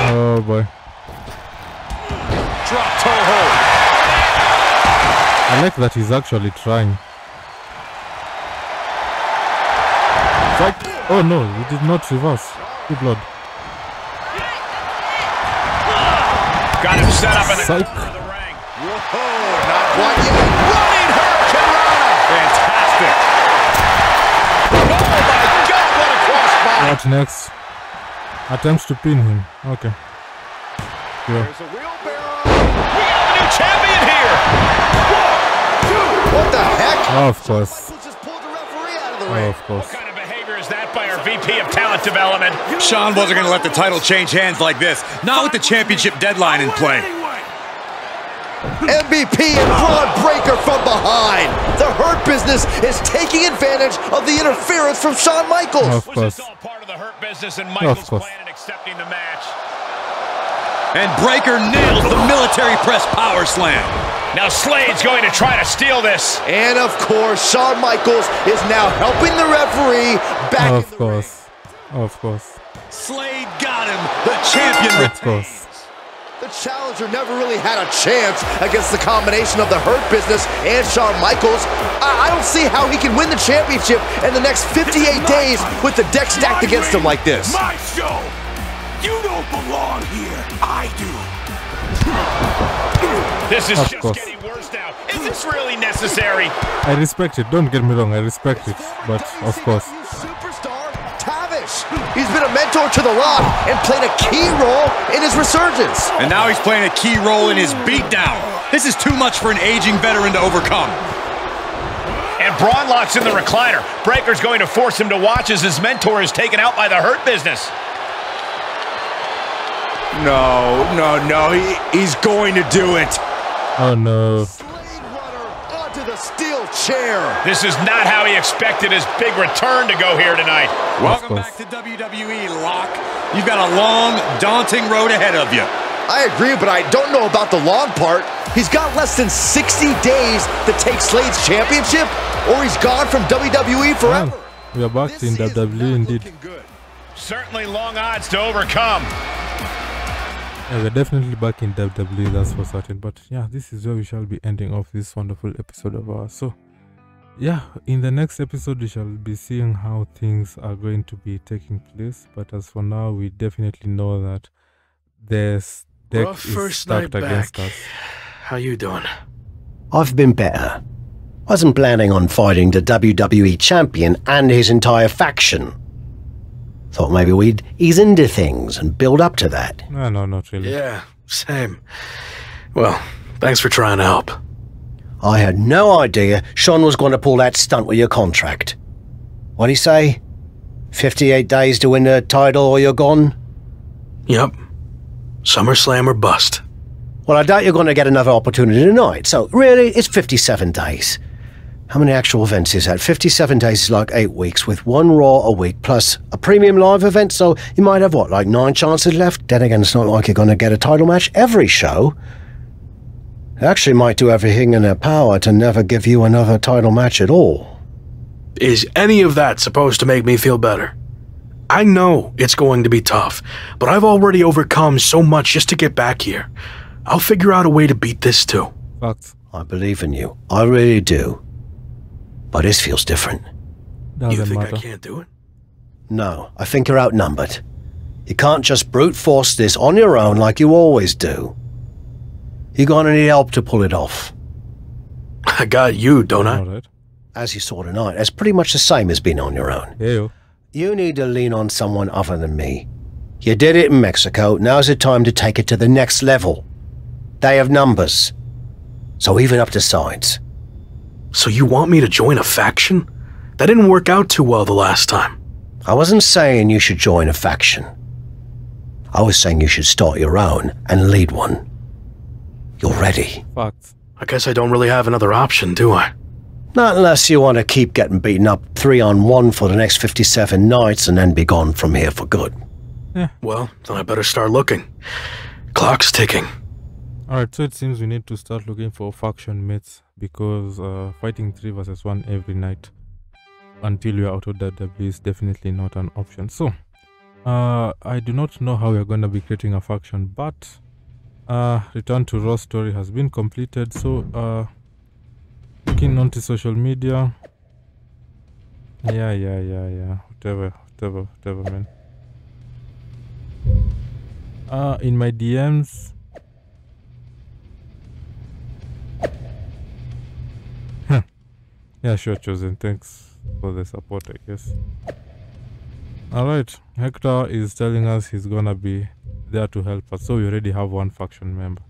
Oh boy. Drop toe hold. I like that he's actually trying. Psych. Oh no, he did not reverse. Good lord. Got him set up in the the ring. Whoa, not quite yet. What next? Attempts to pin him. Okay. Yeah. There's a wheelbarrow. We have a new champion here. What the heck? Oh, of course. Just pulled the referee out of Oh, of course. What kind of behavior is that by our VP of Talent Development? Shawn wasn't going to let the title change hands like this. Not with the championship deadline in play. MVP and Braun Breaker from behind. The Hurt Business is taking advantage of the interference from Shawn Michaels. Of Was course. this all part of the Hurt Business and Michaels' course. plan in accepting the match? And Breaker nails the military press power slam. Now Slade's going to try to steal this. And of course, Shawn Michaels is now helping the referee back in Of the course. Of course. Slade got him. The champion Of retains. course. The challenger never really had a chance against the combination of the Hurt Business and Shawn Michaels. I, I don't see how he can win the championship in the next 58 days with the deck stacked against him like this. My show. You don't belong here. I do. This is Of just course. getting worse now. Is this really necessary? I respect it. Don't get me wrong. I respect it. But of course. Superstar He's been a mentor to The Lock and played a key role in his resurgence. And now he's playing a key role in his beatdown. This is too much for an aging veteran to overcome. And Braun locks in the recliner. Breaker's going to force him to watch as his mentor is taken out by the Hurt Business. No, no, no. He, he's going to do it. Oh no. Blade Runner onto the steel chair. This is not how he expected his big return to go here tonight. Welcome back to WWE, Lock. You've got a long, daunting road ahead of you. I agree, but I don't know about the long part. He's got less than 60 days to take Slade's championship, or he's gone from WWE forever. Man, we are back in WWE indeed. Certainly long odds to overcome. Yeah, we're definitely back in WWE, that's for certain. But yeah, this is where we shall be ending off this wonderful episode of ours. So, yeah, in the next episode, we shall be seeing how things are going to be taking place. But as for now, we definitely know that this deck Rough is first night stacked against back. us. How you doing? I've been better. Wasn't planning on fighting the WWE champion and his entire faction. Thought maybe we'd ease into things and build up to that. No, no, not really. Yeah, same. Well, thanks for trying to help. I had no idea Shawn was going to pull that stunt with your contract. What'd he say? 58 days to win the title or you're gone? Yep. SummerSlam or bust. Well, I doubt you're going to get another opportunity tonight, so really, it's 57 days. How many actual events is that? 57 days is like eight weeks, with one Raw a week, plus a premium live event, so you might have, what, like nine chances left? Then again, it's not like you're going to get a title match every show. They actually might do everything in their power to never give you another title match at all. Is any of that supposed to make me feel better? I know it's going to be tough, but I've already overcome so much just to get back here. I'll figure out a way to beat this too. Facts. I believe in you. I really do. But this feels different. Doesn't you think matter. I can't do it? No, I think you're outnumbered. You can't just brute force this on your own like you always do. You're gonna need help to pull it off. (laughs) I got you, don't I? Alright. As you saw tonight, that's pretty much the same as being on your own. Hey. You need to lean on someone other than me. You did it in Mexico, now's the time to take it to the next level. They have numbers. So even up the sides. So you want me to join a faction? That didn't work out too well the last time. I wasn't saying you should join a faction. I was saying you should start your own and lead one. You're ready. Facts. I guess I don't really have another option, do I? Not unless you want to keep getting beaten up three on one for the next 57 nights and then be gone from here for good. Yeah. Well, then I better start looking. Clock's ticking. Alright, so it seems we need to start looking for faction mates because uh, fighting 3 versus 1 every night until you're out of WWE is definitely not an option. So, uh, I do not know how we're going to be creating a faction, but uh, Return to Raw story has been completed. So, uh, looking onto social media. Yeah, yeah, yeah, yeah. Whatever, whatever, whatever, man. Uh, in my DMs, Yeah, sure, Chosen. Thanks for the support, I guess. Alright, Hector is telling us he's gonna be there to help us. So we already have one faction member,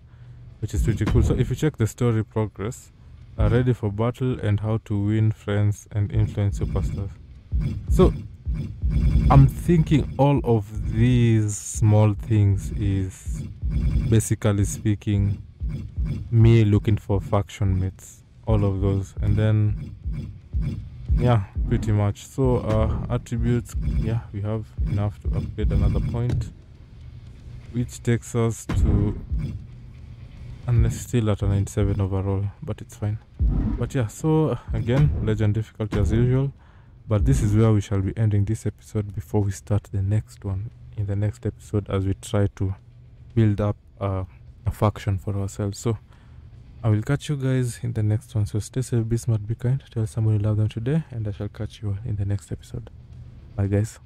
which is pretty cool. So if you check the story progress, are ready for battle and how to win friends and influence superstars. So I'm thinking all of these small things is basically speaking me looking for faction mates all of those and then yeah pretty much. So uh attributes yeah we have enough to upgrade another point which takes us to and still at a 97 overall but it's fine. But yeah so again legend difficulty as usual but this is where we shall be ending this episode before we start the next one. In the next episode as we try to build up uh, a faction for ourselves. So I will catch you guys in the next one. So stay safe, be smart, be kind. Tell someone you love them today, and I shall catch you in the next episode. Bye, guys.